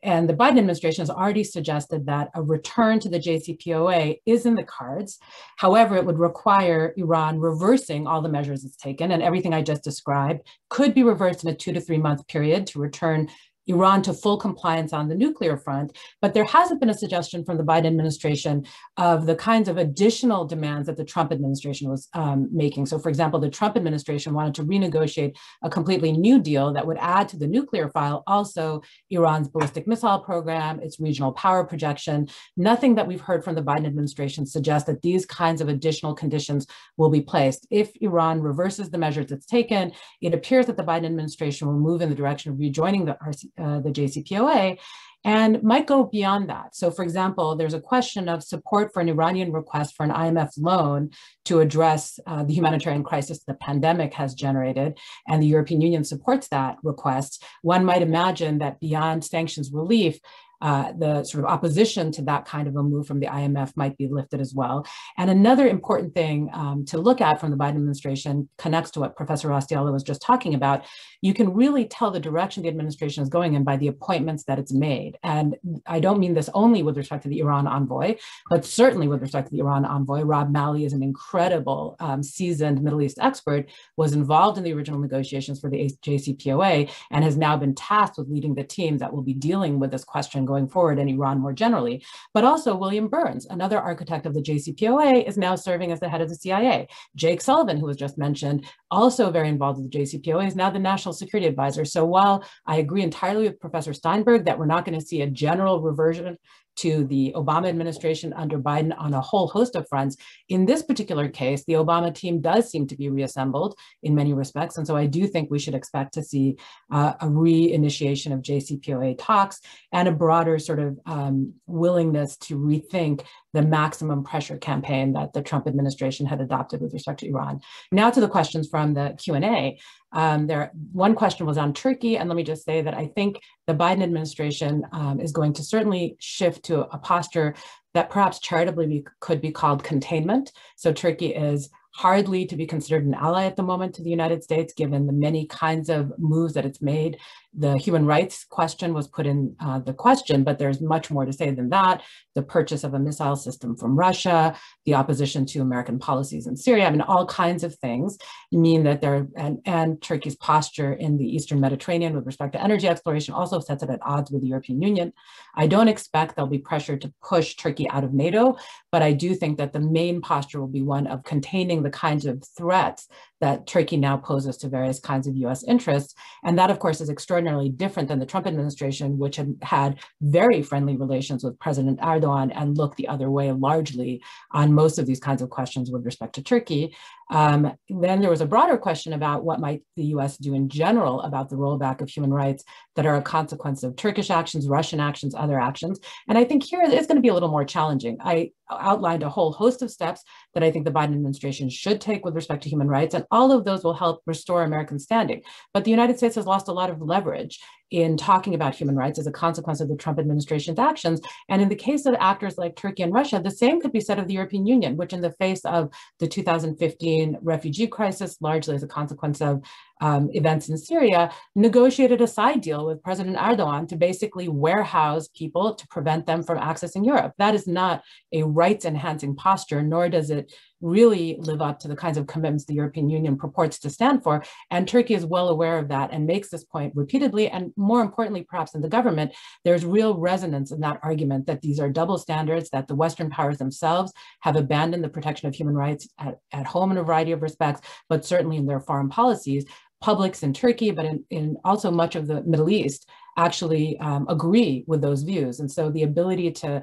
and the Biden administration has already suggested that a return to the JCPOA is in the cards. However, it would require Iran reversing all the measures it's taken, and everything I just described could be reversed in a two to three month period to return Iran to full compliance on the nuclear front. But there hasn't been a suggestion from the Biden administration of the kinds of additional demands that the Trump administration was um, making. So, for example, the Trump administration wanted to renegotiate a completely new deal that would add to the nuclear file also Iran's ballistic missile program, its regional power projection. Nothing that we've heard from the Biden administration suggests that these kinds of additional conditions will be placed. If Iran reverses the measures it's taken, it appears that the Biden administration will move in the direction of rejoining the RC, uh, the JCPOA and might go beyond that. So for example, there's a question of support for an Iranian request for an IMF loan to address uh, the humanitarian crisis the pandemic has generated, and the European Union supports that request. One might imagine that beyond sanctions relief, uh, the sort of opposition to that kind of a move from the IMF might be lifted as well. And another important thing um, to look at from the Biden administration connects to what Professor Raustiala was just talking about. You can really tell the direction the administration is going in by the appointments that it's made. And I don't mean this only with respect to the Iran envoy, but certainly with respect to the Iran envoy. Rob Malley is an incredible, um, seasoned Middle East expert, was involved in the original negotiations for the JCPOA, and has now been tasked with leading the team that will be dealing with this question going forward and Iran more generally. But also William Burns, another architect of the JCPOA, is now serving as the head of the CIA. Jake Sullivan, who was just mentioned, also very involved with the JCPOA, is now the national security advisor. So while I agree entirely with Professor Steinberg that we're not going to see a general reversion to the Obama administration under Biden on a whole host of fronts. In this particular case, the Obama team does seem to be reassembled in many respects. And so I do think we should expect to see uh, a reinitiation of JCPOA talks and a broader sort of um, willingness to rethink the maximum pressure campaign that the Trump administration had adopted with respect to Iran. Now to the questions from the Q&A. Um, there, one question was on Turkey, and let me just say that I think the Biden administration um, is going to certainly shift to a posture that perhaps charitably could be called containment. So Turkey is hardly to be considered an ally at the moment to the United States, given the many kinds of moves that it's made the human rights question was put in uh, the question, but there's much more to say than that. The purchase of a missile system from Russia, the opposition to American policies in Syria, I mean, all kinds of things mean that there, and, and Turkey's posture in the Eastern Mediterranean with respect to energy exploration also sets it at odds with the European Union. I don't expect there'll be pressure to push Turkey out of NATO, but I do think that the main posture will be one of containing the kinds of threats that Turkey now poses to various kinds of US interests. And that, of course, is extraordinarily different than the Trump administration, which had had very friendly relations with President Erdogan and looked the other way largely on most of these kinds of questions with respect to Turkey. Um, then there was a broader question about what might the US do in general about the rollback of human rights that are a consequence of Turkish actions, Russian actions, other actions. And I think here it's going to be a little more challenging. I outlined a whole host of steps that I think the Biden administration should take with respect to human rights, and all of those will help restore American standing. But the United States has lost a lot of leverage in talking about human rights as a consequence of the Trump administration's actions. And in the case of actors like Turkey and Russia, the same could be said of the European Union, which in the face of the 2015 refugee crisis, largely as a consequence of um, events in Syria, negotiated a side deal with President Erdogan to basically warehouse people to prevent them from accessing Europe. That is not a rights enhancing posture, nor does it really live up to the kinds of commitments the European Union purports to stand for. And Turkey is well aware of that and makes this point repeatedly. And more importantly, perhaps in the government, there's real resonance in that argument that these are double standards, that the Western powers themselves have abandoned the protection of human rights at, at home in a variety of respects, but certainly in their foreign policies publics in Turkey, but in, in also much of the Middle East, actually um, agree with those views. And so the ability to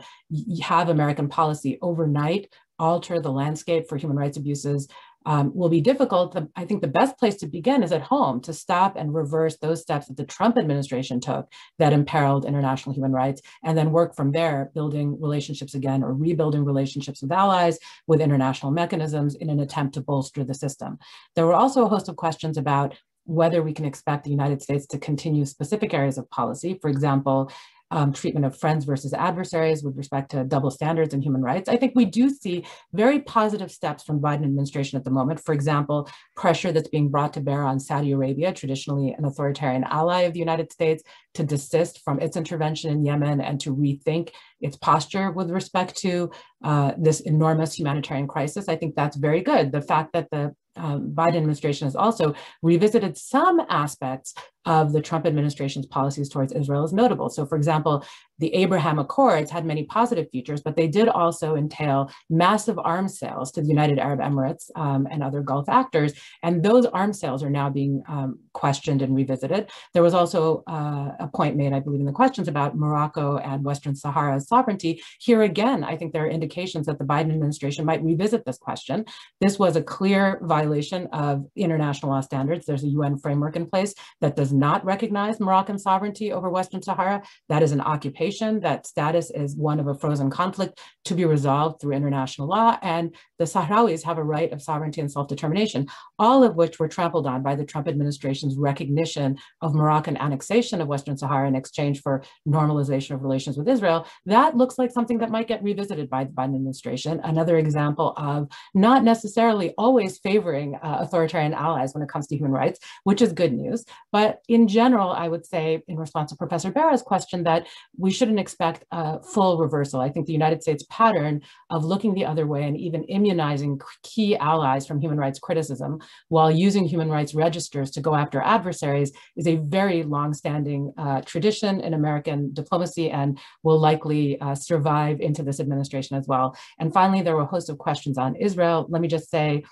have American policy overnight alter the landscape for human rights abuses um, will be difficult. I think the best place to begin is at home to stop and reverse those steps that the Trump administration took that imperiled international human rights, and then work from there, building relationships again or rebuilding relationships with allies, with international mechanisms in an attempt to bolster the system. There were also a host of questions about whether we can expect the United States to continue specific areas of policy. For example, um, treatment of friends versus adversaries with respect to double standards and human rights. I think we do see very positive steps from Biden administration at the moment. For example, pressure that's being brought to bear on Saudi Arabia, traditionally an authoritarian ally of the United States, to desist from its intervention in Yemen and to rethink its posture with respect to uh, this enormous humanitarian crisis. I think that's very good. The fact that the um, Biden administration has also revisited some aspects of the Trump administration's policies towards Israel is notable. So, for example, the Abraham Accords had many positive features, but they did also entail massive arms sales to the United Arab Emirates um, and other Gulf actors. And those arms sales are now being um, questioned and revisited. There was also uh, a point made, I believe, in the questions about Morocco and Western Sahara's sovereignty. Here again, I think there are indications that the Biden administration might revisit this question. This was a clear violation of international law standards. There's a UN framework in place that does not recognize Moroccan sovereignty over Western Sahara. That is an occupation. That status is one of a frozen conflict to be resolved through international law. And the Sahrawis have a right of sovereignty and self-determination, all of which were trampled on by the Trump administration's recognition of Moroccan annexation of Western Sahara in exchange for normalization of relations with Israel. That looks like something that might get revisited by the Biden administration. Another example of not necessarily always favoring uh, authoritarian allies when it comes to human rights, which is good news. But in general, I would say in response to Professor Barra's question that we shouldn't expect a full reversal. I think the United States pattern of looking the other way and even immunizing key allies from human rights criticism while using human rights registers to go after adversaries is a very long-standing uh, tradition in American diplomacy and will likely uh, survive into this administration as well. And finally, there were a host of questions on Israel. Let me just say,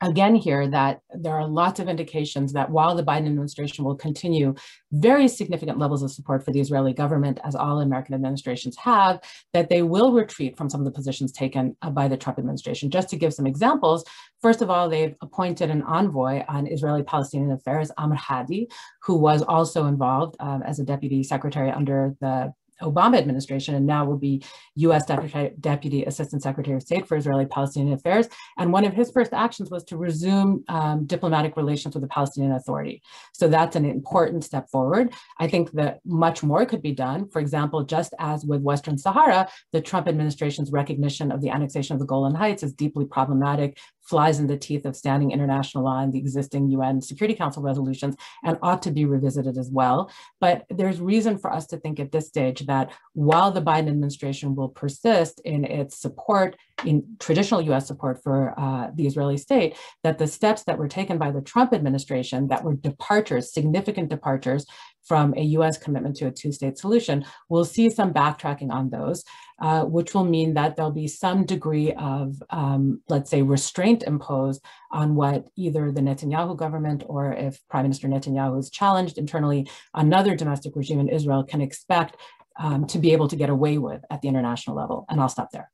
again here that there are lots of indications that while the Biden administration will continue very significant levels of support for the Israeli government, as all American administrations have, that they will retreat from some of the positions taken uh, by the Trump administration. Just to give some examples, first of all, they've appointed an envoy on Israeli-Palestinian affairs, Amr Hadi, who was also involved um, as a deputy secretary under the Obama administration and now will be U.S. Deputy, Deputy Assistant Secretary of State for Israeli Palestinian Affairs. And one of his first actions was to resume um, diplomatic relations with the Palestinian Authority. So that's an important step forward. I think that much more could be done. For example, just as with Western Sahara, the Trump administration's recognition of the annexation of the Golan Heights is deeply problematic flies in the teeth of standing international law and the existing UN Security Council resolutions and ought to be revisited as well. But there's reason for us to think at this stage that while the Biden administration will persist in its support, in traditional US support for uh, the Israeli state, that the steps that were taken by the Trump administration that were departures, significant departures from a US commitment to a two-state solution, we'll see some backtracking on those, uh, which will mean that there'll be some degree of, um, let's say, restraint imposed on what either the Netanyahu government or if Prime Minister Netanyahu is challenged internally, another domestic regime in Israel can expect um, to be able to get away with at the international level. And I'll stop there.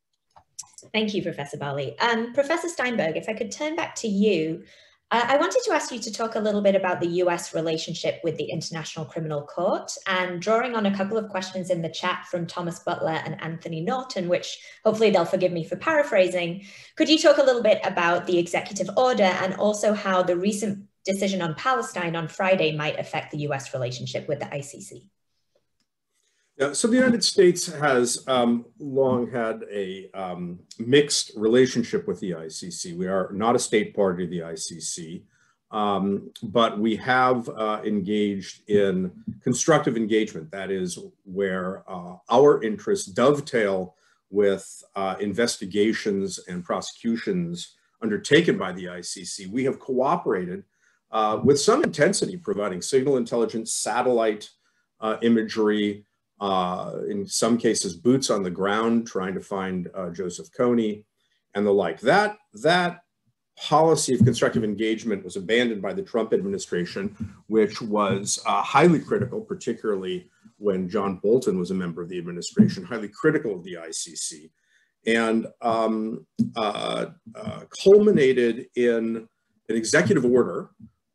Thank you, Professor Bali. Um, Professor Steinberg, if I could turn back to you, uh, I wanted to ask you to talk a little bit about the US relationship with the International Criminal Court and drawing on a couple of questions in the chat from Thomas Butler and Anthony Norton, which hopefully they'll forgive me for paraphrasing. Could you talk a little bit about the executive order and also how the recent decision on Palestine on Friday might affect the US relationship with the ICC? Yeah, so the United States has um, long had a um, mixed relationship with the ICC. We are not a state party to the ICC, um, but we have uh, engaged in constructive engagement. That is where uh, our interests dovetail with uh, investigations and prosecutions undertaken by the ICC. We have cooperated uh, with some intensity, providing signal intelligence, satellite uh, imagery, uh, in some cases, boots on the ground trying to find uh, Joseph Kony and the like. That, that policy of constructive engagement was abandoned by the Trump administration, which was uh, highly critical, particularly when John Bolton was a member of the administration, highly critical of the ICC, and um, uh, uh, culminated in an executive order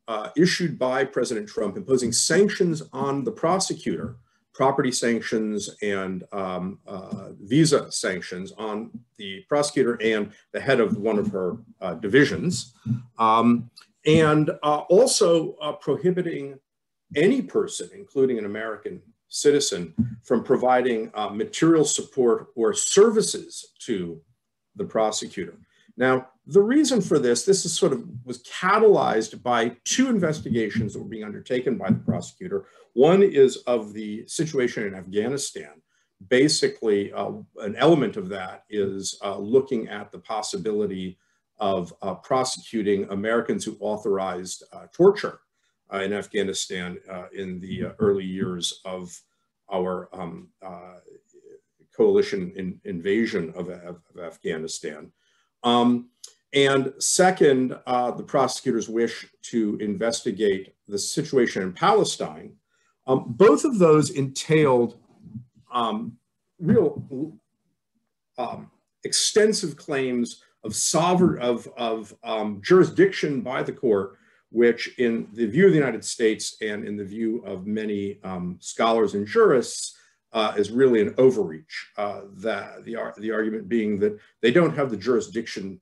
uh, issued by President Trump imposing sanctions on the prosecutor property sanctions and um, uh, visa sanctions on the prosecutor and the head of one of her uh, divisions, um, and uh, also uh, prohibiting any person, including an American citizen from providing uh, material support or services to the prosecutor. Now, the reason for this, this is sort of was catalyzed by two investigations that were being undertaken by the prosecutor. One is of the situation in Afghanistan. Basically, uh, an element of that is uh, looking at the possibility of uh, prosecuting Americans who authorized uh, torture uh, in Afghanistan uh, in the early years of our um, coalition in, invasion of, of, of Afghanistan. Um, and second, uh, the prosecutors wish to investigate the situation in Palestine. Um, both of those entailed um, real um, extensive claims of sovereign of, of um, jurisdiction by the court, which in the view of the United States and in the view of many um, scholars and jurists uh, is really an overreach. Uh, that the, the argument being that they don't have the jurisdiction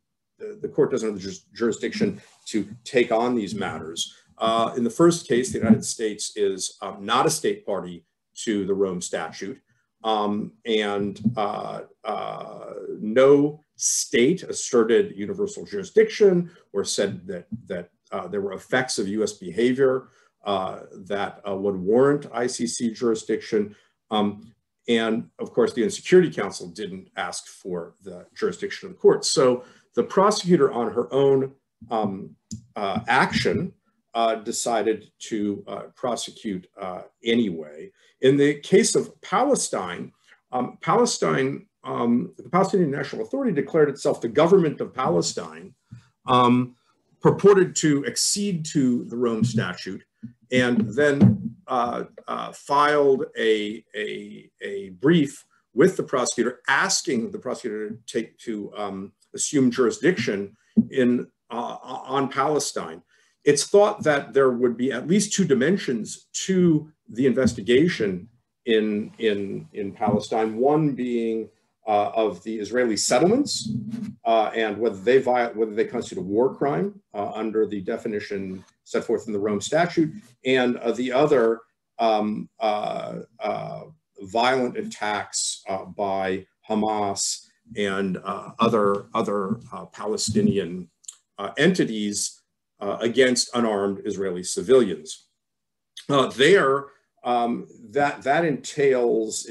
the, court doesn't have the jurisdiction to take on these matters. Uh, in the first case, the United States is um, not a state party to the Rome Statute, um, and uh, uh, no state asserted universal jurisdiction or said that that uh, there were effects of U.S. behavior uh, that uh, would warrant ICC jurisdiction. Um, and of course, the UN Security Council didn't ask for the jurisdiction of the court. So the prosecutor on her own um, uh, action uh, decided to uh, prosecute uh, anyway. In the case of Palestine, um, Palestine, um, the Palestinian National Authority declared itself the government of Palestine, um, purported to accede to the Rome Statute, and then uh, uh, filed a, a, a, brief with the prosecutor asking the prosecutor to take to um, assume jurisdiction in, uh, on Palestine. It's thought that there would be at least two dimensions to the investigation in, in, in Palestine, one being uh, of the Israeli settlements uh, and whether they violate, whether they constitute a war crime uh, under the definition set forth in the Rome Statute, and uh, the other um, uh, uh, violent attacks by Hamas and uh, other, other uh, Palestinian uh, entities against unarmed Israeli civilians. There, um, that, that entails,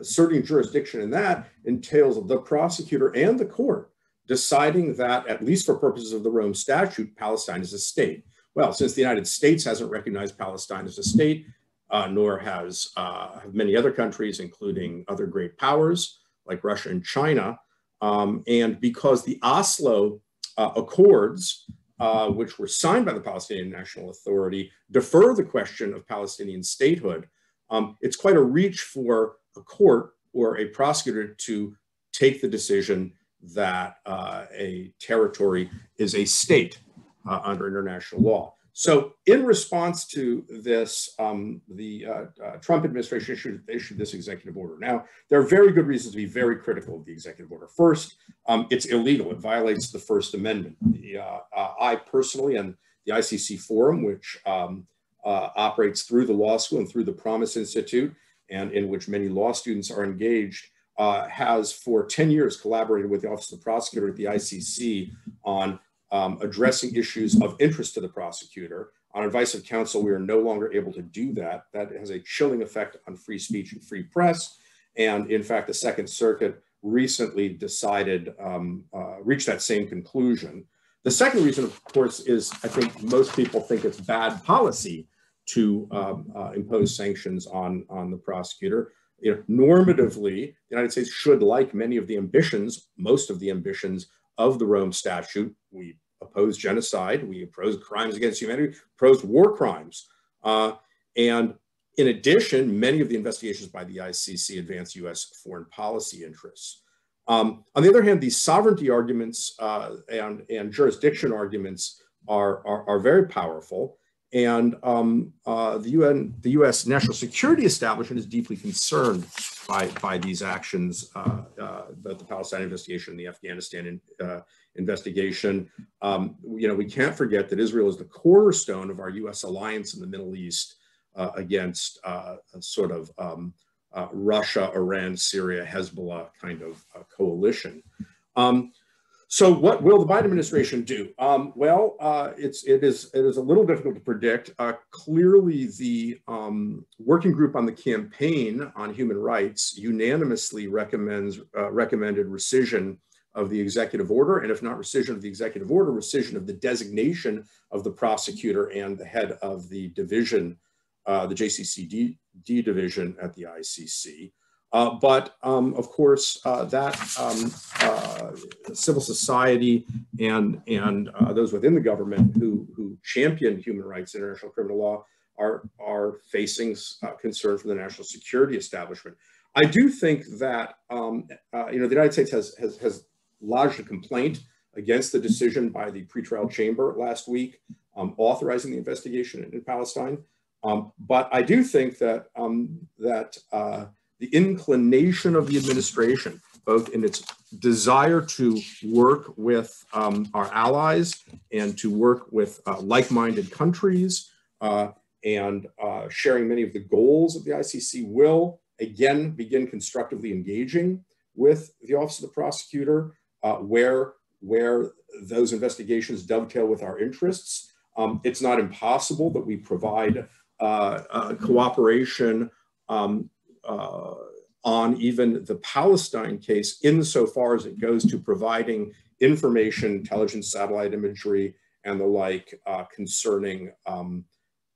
asserting jurisdiction in that entails the prosecutor and the court deciding that, at least for purposes of the Rome Statute, Palestine is a state. Well, since the United States hasn't recognized Palestine as a state, uh, nor has uh, many other countries, including other great powers, like Russia and China. Um, and because the Oslo uh, Accords, uh, which were signed by the Palestinian National Authority, defer the question of Palestinian statehood, um, it's quite a reach for a court or a prosecutor to take the decision that uh, a territory is a state uh, under international law. So in response to this, um, the uh, uh, Trump administration issued, issued, this executive order. Now, there are very good reasons to be very critical of the executive order. First, um, it's illegal. It violates the First Amendment. The, uh, uh I personally and the ICC Forum, which um, uh, operates through the law school and through the Promise Institute, and in which many law students are engaged, uh, has for 10 years collaborated with the Office of the Prosecutor at the ICC on um, addressing issues of interest to the prosecutor. On advice of counsel, we are no longer able to do that. That has a chilling effect on free speech and free press. And in fact, the Second Circuit recently decided, um, uh, reached that same conclusion. The second reason, of course, is I think most people think it's bad policy to um, uh, impose sanctions on, on the prosecutor. You know, normatively, the United States should, like many of the ambitions, most of the ambitions of the Rome Statute. We oppose genocide, we oppose crimes against humanity, oppose war crimes. Uh, and in addition, many of the investigations by the ICC advance US foreign policy interests. Um, on the other hand, these sovereignty arguments uh, and, and jurisdiction arguments are, are, are very powerful. And um, uh, the UN, the U.S. national security establishment is deeply concerned by, by these actions, uh, uh, the, Palestine investigation, the Afghanistan in, uh, investigation. Um, you know, we can't forget that Israel is the cornerstone of our U.S. alliance in the Middle East. uh, against uh, a sort of um, Russia, Iran, Syria, Hezbollah kind of coalition. Um, so what will the Biden administration do? Um, well, uh, it's, it, is, it is a little difficult to predict. Uh, clearly, the um, working group on the campaign on human rights unanimously recommends, uh, recommended rescission of the executive order, and if not rescission of the executive order, rescission of the designation of the prosecutor and the head of the division, uh, the JCCD division at the ICC. Uh, but um, of course, uh, that um, uh, civil society and, and uh, those within the government who, who champion human rights, international criminal law, are, are facing uh, concern from the national security establishment. I do think that um, uh, you know the United States has, has, has lodged a complaint against the decision by the pretrial chamber last week um, authorizing the investigation in, in Palestine. Um, but I do think that um, that the inclination of the administration, both in its desire to work with um, our allies and to work with uh, like-minded countries uh, and uh, sharing many of the goals of the ICC will again begin constructively engaging with the Office of the Prosecutor uh, where, where those investigations dovetail with our interests. Um, it's not impossible that we provide uh, uh, cooperation um, uh, on even the Palestine case insofar as it goes to providing information, intelligence, satellite imagery, and the like uh, concerning um,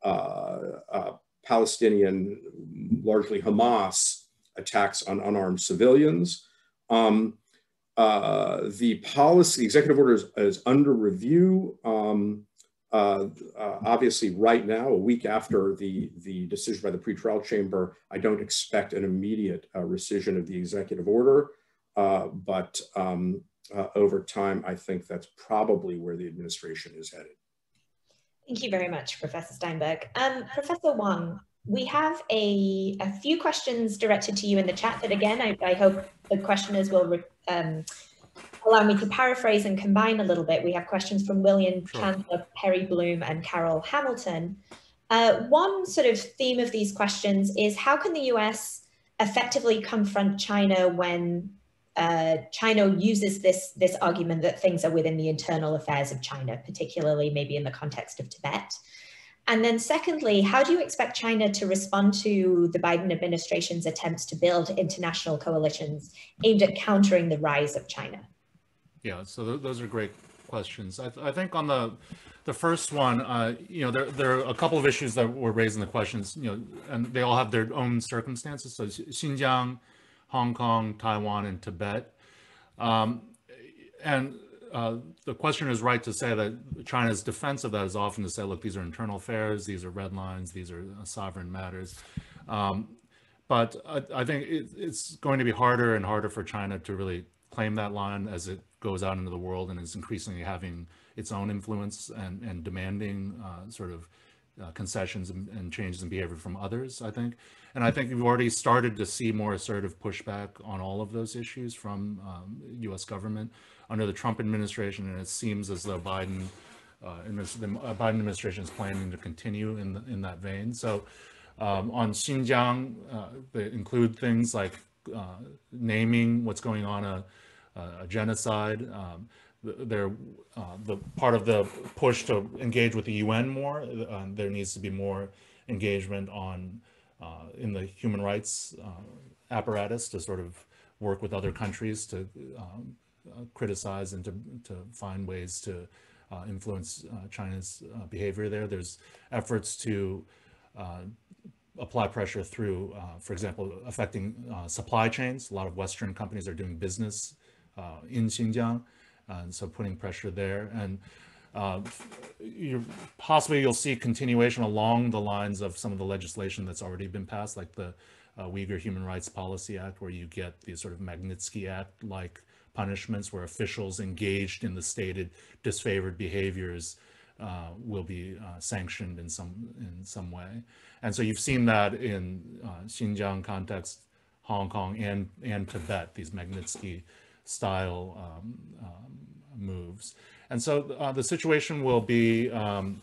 uh, uh, Palestinian, largely Hamas, attacks on unarmed civilians. Um, uh, the policy, executive order is, is under review. Um, uh, uh, obviously, right now, a week after the, the decision by the pretrial chamber, I don't expect an immediate uh, rescission of the executive order. Uh, but um, uh, over time, I think that's probably where the administration is headed. Thank you very much, Professor Steinberg. Um, Professor Wang, we have a, a few questions directed to you in the chat that, again, I, I hope the questioners will um, allow me to paraphrase and combine a little bit. We have questions from William sure. Chandler, Perry Bloom, and Carol Hamilton. Uh, one sort of theme of these questions is how can the US effectively confront China when uh, China uses this, this argument that things are within the internal affairs of China, particularly maybe in the context of Tibet? And then secondly, how do you expect China to respond to the Biden administration's attempts to build international coalitions aimed at countering the rise of China? Yeah, so th those are great questions. I, th I, think on the the first one, uh, you know, there there are a couple of issues that were raised in the questions, you know, and they all have their own circumstances. So Xinjiang, Hong Kong, Taiwan, and Tibet, um, and uh, the question is right to say that China's defense of that is often to say, look, these are internal affairs, these are red lines, these are uh, sovereign matters. Um, but I, I think it, it's going to be harder and harder for China to really claim that line as it goes out into the world and is increasingly having its own influence and, and demanding uh, sort of uh, concessions and, and, changes in behavior from others, I think. And I think we've already started to see more assertive pushback on all of those issues from um, US government under the Trump administration. And it seems as though Biden, uh, the Biden administration is planning to continue in, the, in that vein. So um, on Xinjiang, uh, they include things like uh, naming what's going on uh, a genocide. Um, they're uh, the part of the push to engage with the UN more. Uh, there needs to be more engagement on uh, in the human rights uh, apparatus to sort of work with other countries to um, uh, criticize and to, to find ways to uh, influence China's behavior there. There's efforts to apply pressure through, for example, affecting supply chains. A lot of Western companies are doing business uh, in Xinjiang, and so putting pressure there. And uh, you possibly you'll see continuation along the lines of some of the legislation that's already been passed, like the uh, Uyghur Human Rights Policy Act, where you get these sort of Magnitsky Act-like punishments where officials engaged in the stated disfavored behaviors uh, will be uh, sanctioned in some in some way. And so you've seen that in uh, Xinjiang context, Hong Kong, and and Tibet, these Magnitsky style um, um, moves. And so uh, the situation will be um,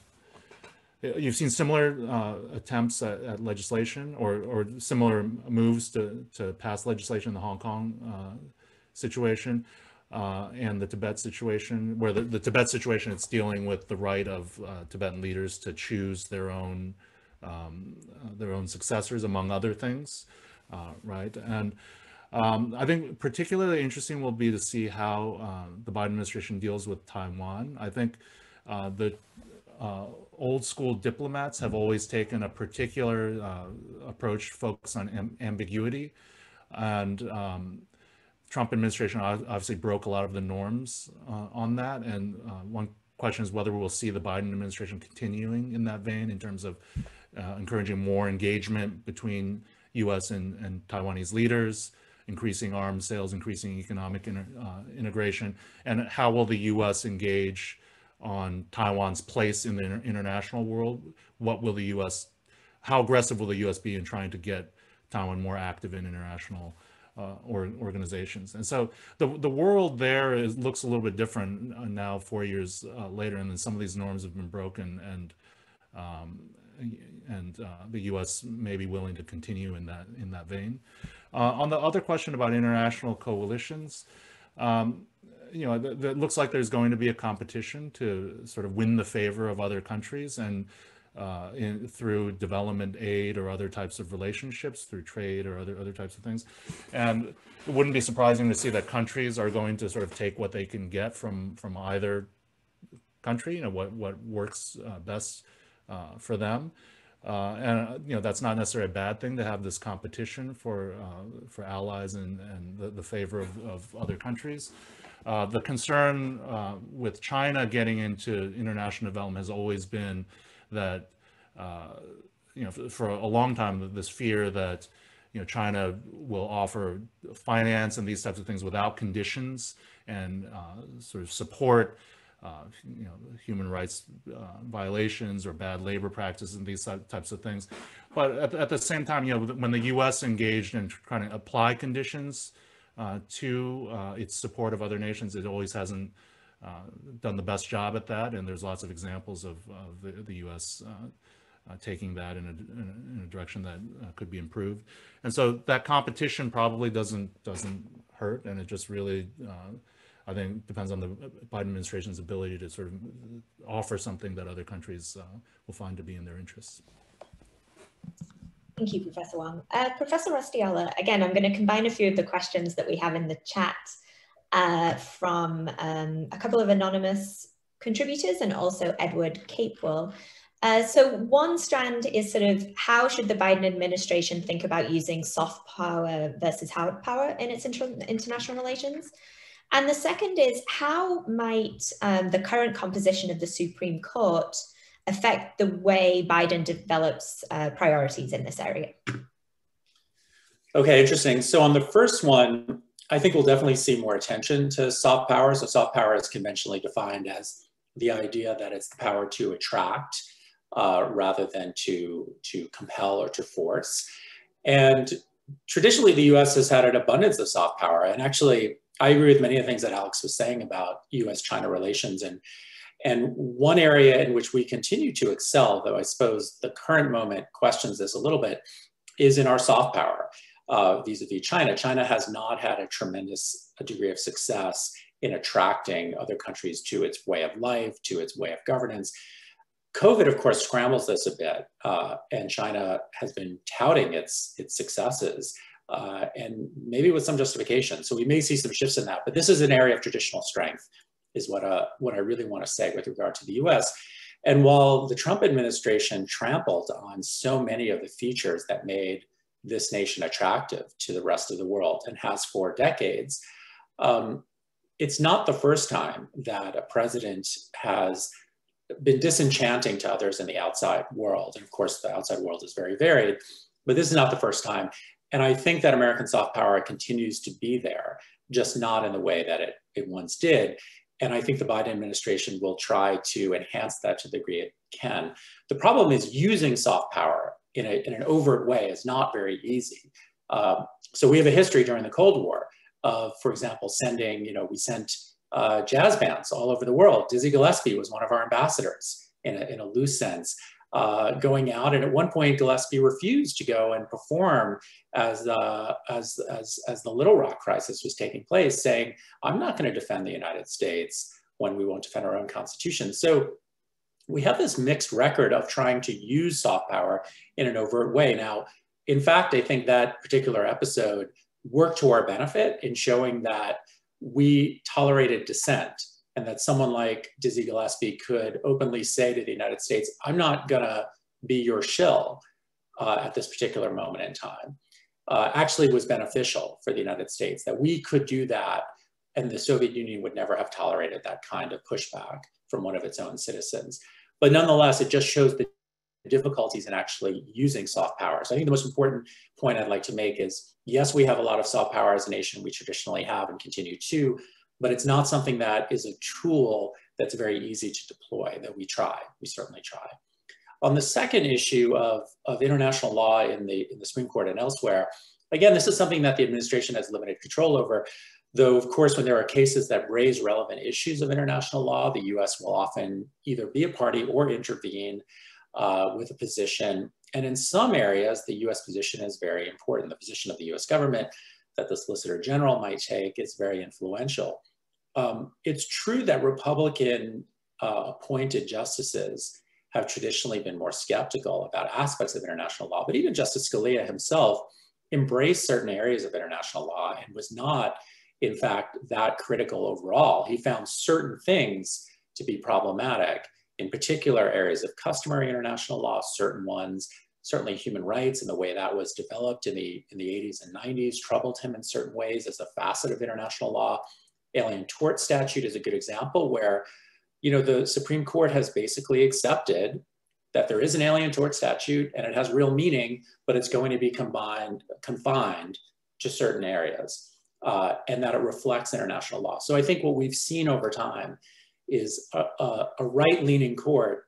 you've seen similar uh, attempts at, at, legislation or, or similar moves to, to pass legislation in the Hong Kong uh, situation uh, and the Tibet situation, where the, the, Tibet situation, it's dealing with the right of uh, Tibetan leaders to choose their own um, uh, their own successors, among other things, uh, right? And um, I think particularly interesting will be to see how the Biden administration deals with Taiwan. I think the uh, old school diplomats have always taken a particular uh, approach focused on am ambiguity. And um, Trump administration obviously broke a lot of the norms uh, on that. And uh, one question is whether we'll see the Biden administration continuing in that vein in terms of uh, encouraging more engagement between US and, and Taiwanese leaders increasing arms sales increasing economic inter, uh, integration and how will the US engage on Taiwan's place in the inter international world. What will the U.S., how aggressive will the U.S. be in trying to get Taiwan more active in international uh, or organizations? And so the the world there is, looks a little bit different now, four years uh, later, and then some of these norms have been broken, and um, and uh, the U.S. may be willing to continue in that in that vein. Uh, on the other question about international coalitions. Um, you know, it looks like there's going to be a competition to sort of win the favor of other countries and uh, in, through development aid or other types of relationships, through trade or other other types of things. And it wouldn't be surprising to see that countries are going to sort of take what they can get from from either country, you know, what what works uh, best uh, for them. Uh, and you know that's not necessarily a bad thing to have this competition for uh, for allies and, and the, the favor of, of other countries. Uh, the concern uh, with China getting into international development has always been that, uh, you know, for, for, a long time, this fear that, you know, China will offer finance and these types of things without conditions and uh, sort of support, uh, you know, human rights violations or bad labor practices and these types of things. But at, at the same time, you know, when the U.S. engaged in trying to apply conditions, uh, to uh, its support of other nations. It always hasn't uh, done the best job at that, and there's lots of examples of, of the, the, U.S. Uh, taking that in a, in a, direction that uh, could be improved. And so that competition probably doesn't doesn't hurt, and it just really, I think, depends on the Biden administration's ability to sort of offer something that other countries will find to be in their interests. Thank you, Professor Wang. Uh, Professor Raustiala, again, I'm going to combine a few of the questions that we have in the chat uh, from um, a couple of anonymous contributors and also Edward Capewell. Uh, so one strand is sort of how should the Biden administration think about using soft power versus hard power in its inter international relations? And the second is how might um, the current composition of the Supreme Court affect the way Biden develops uh, priorities in this area? Okay, interesting. So on the first one, I think we'll definitely see more attention to soft power. So soft power is conventionally defined as the idea that it's the power to attract uh, rather than to, to compel or to force. And traditionally, the US has had an abundance of soft power. And actually, I agree with many of the things that Alex was saying about US-China relations and and one area in which we continue to excel, though I suppose the current moment questions this a little bit, is in our soft power uh, vis-a-vis China. China has not had a tremendous degree of success in attracting other countries to its way of life, to its way of governance. COVID, of course, scrambles this a bit, uh, and China has been touting its, its successes, uh, and maybe with some justification. So we may see some shifts in that, but this is an area of traditional strength is what, uh, what I really want to say with regard to the US. And while the Trump administration trampled on so many of the features that made this nation attractive to the rest of the world and has for decades, um, it's not the first time that a president has been disenchanting to others in the outside world. And of course, the outside world is very varied, but this is not the first time. And I think that American soft power continues to be there, just not in the way that it, it once did. And I think the Biden administration will try to enhance that to the degree it can. The problem is using soft power in, a, in an overt way is not very easy. Um, so we have a history during the Cold War of, for example, sending, you know, we sent uh, jazz bands all over the world. Dizzy Gillespie was one of our ambassadors in a, in a loose sense. Uh, going out. And at one point, Gillespie refused to go and perform as, uh, as, as, as the Little Rock crisis was taking place, saying, I'm not going to defend the United States when we won't defend our own constitution. So we have this mixed record of trying to use soft power in an overt way. Now, in fact, I think that particular episode worked to our benefit in showing that we tolerated dissent and that someone like Dizzy Gillespie could openly say to the United States, I'm not gonna be your shill uh, at this particular moment in time, uh, actually was beneficial for the United States, that we could do that and the Soviet Union would never have tolerated that kind of pushback from one of its own citizens. But nonetheless, it just shows the difficulties in actually using soft power. So I think the most important point I'd like to make is, yes, we have a lot of soft power as a nation, we traditionally have and continue to, but it's not something that is a tool that's very easy to deploy, that we try, we certainly try. On the second issue of, of international law in the, in the Supreme Court and elsewhere, again, this is something that the administration has limited control over, though of course when there are cases that raise relevant issues of international law, the US will often either be a party or intervene uh, with a position. And in some areas, the US position is very important. The position of the US government that the Solicitor General might take is very influential. Um, it's true that Republican uh, appointed justices have traditionally been more skeptical about aspects of international law, but even Justice Scalia himself embraced certain areas of international law and was not, in fact, that critical overall. He found certain things to be problematic, in particular areas of customary international law, certain ones, certainly human rights and the way that was developed in the, in the 80s and 90s troubled him in certain ways as a facet of international law alien tort statute is a good example where, you know, the Supreme Court has basically accepted that there is an alien tort statute and it has real meaning, but it's going to be combined, confined to certain areas uh, and that it reflects international law. So I think what we've seen over time is a, a, a right-leaning court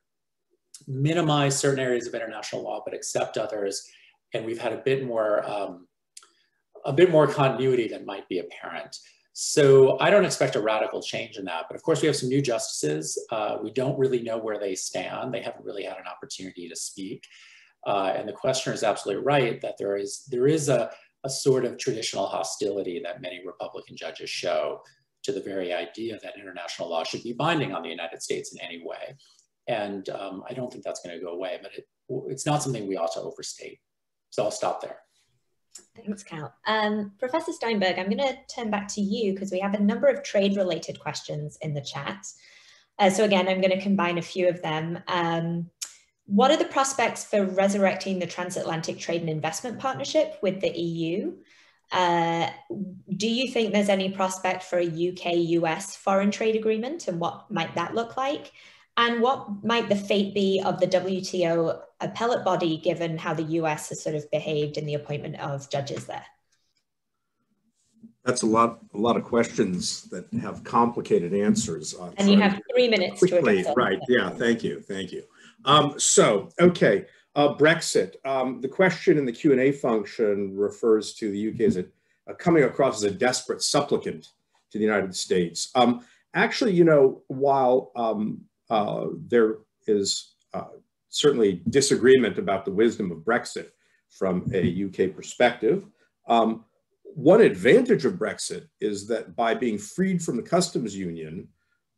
minimize certain areas of international law, but accept others. And we've had a bit more, um, a bit more continuity than might be apparent. So I don't expect a radical change in that. But of course, we have some new justices. Uh, we don't really know where they stand. They haven't really had an opportunity to speak. Uh, and the questioner is absolutely right that there is, there is a, a sort of traditional hostility that many Republican judges show to the very idea that international law should be binding on the United States in any way. And um, I don't think that's going to go away, but it, it's not something we ought to overstate. So I'll stop there. Thanks, Kal. Um, Professor Steinberg, I'm going to turn back to you because we have a number of trade-related questions in the chat. Uh, so again, I'm going to combine a few of them. Um, what are the prospects for resurrecting the transatlantic trade and investment partnership with the EU? Uh, do you think there's any prospect for a UK-US foreign trade agreement and what might that look like? And what might the fate be of the WTO appellate body, given how the US has sort of behaved in the appointment of judges there? That's a lot, a lot of questions that have complicated answers. Uh, and you have three minutes quickly, Right, yeah, thank you, thank you. Um, so, okay, uh, Brexit. Um, the question in the Q&A function refers to the UK as a, uh, coming across as a desperate supplicant to the United States. Um, actually, you know, while um, uh, there is uh, certainly disagreement about the wisdom of Brexit from a UK perspective. Um, one advantage of Brexit is that by being freed from the customs union,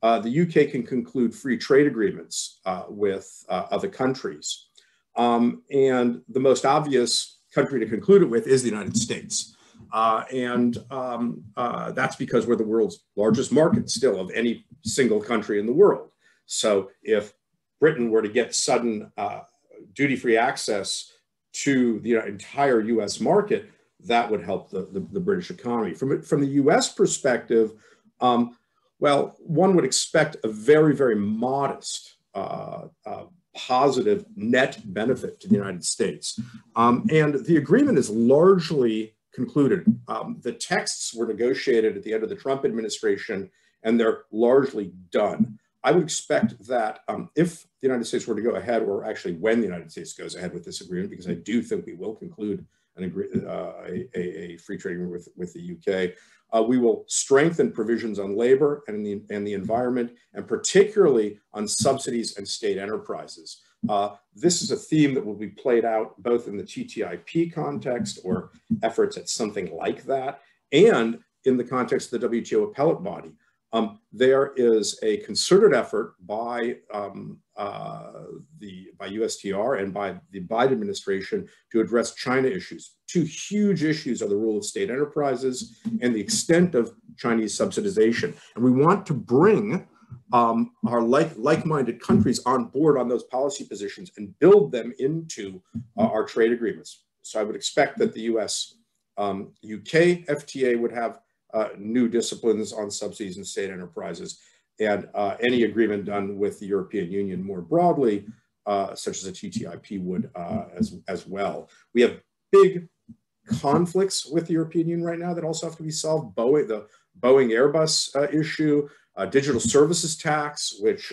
uh, the UK can conclude free trade agreements uh, with uh, other countries. Um, and the most obvious country to conclude it with is the United States. Uh, and um, uh, that's because we're the world's largest market still of any single country in the world. So if Britain were to get sudden uh, duty-free access to the entire US market, that would help the, the, the British economy. From, from the US perspective, um, well, one would expect a very, very modest uh, uh, positive net benefit to the United States. Um, and the agreement is largely concluded. Um, the texts were negotiated at the end of the Trump administration, and they're largely done. I would expect that um, if the United States were to go ahead, or actually when the United States goes ahead with this agreement, because I do think we will conclude an agree, uh, a, a, free trade agreement with, with the UK, uh, we will strengthen provisions on labor and the, and the environment, and particularly on subsidies and state enterprises. Uh, this is a theme that will be played out both in the TTIP context or efforts at something like that, and in the context of the WTO appellate body. Um, there is a concerted effort by um, uh, the by USTR and by the Biden administration to address China issues. Two huge issues are the rule of state enterprises and the extent of Chinese subsidization. And we want to bring um, our like like-minded countries on board on those policy positions and build them into uh, our trade agreements. So I would expect that the U.S. Um, UK FTA would have uh, new disciplines on subsidies and state enterprises. And uh, any agreement done with the European Union more broadly, uh, such as a TTIP would uh, as, as well. We have big conflicts with the European Union right now that also have to be solved. Boeing, the Boeing Airbus uh, issue, digital services tax, which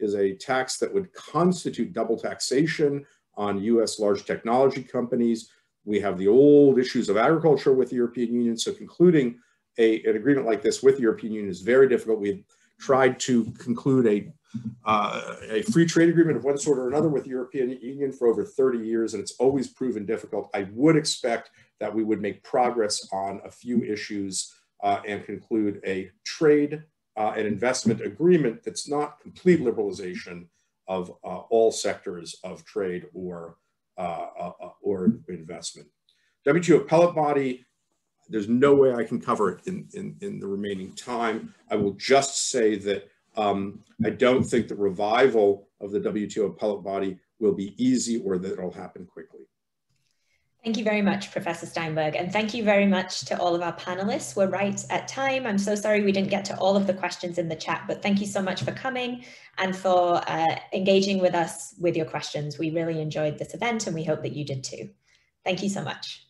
is a tax that would constitute double taxation on US large technology companies. We have the old issues of agriculture with the European Union. So concluding a, an agreement like this with the European Union is very difficult. We've tried to conclude a, uh, a free trade agreement of one sort or another with the European Union for over 30 years, and it's always proven difficult. I would expect that we would make progress on a few issues uh, and conclude a trade uh, and investment agreement that's not complete liberalization of uh, all sectors of trade or, uh, uh, or investment. WTO appellate body there's no way I can cover it in, in, in the remaining time. I will just say that um, I don't think the revival of the WTO appellate body will be easy or that it'll happen quickly. Thank you very much, Professor Steinberg, and thank you very much to all of our panelists. We're right at time. I'm so sorry we didn't get to all of the questions in the chat, but thank you so much for coming and for uh, engaging with us with your questions. We really enjoyed this event and we hope that you did too. Thank you so much.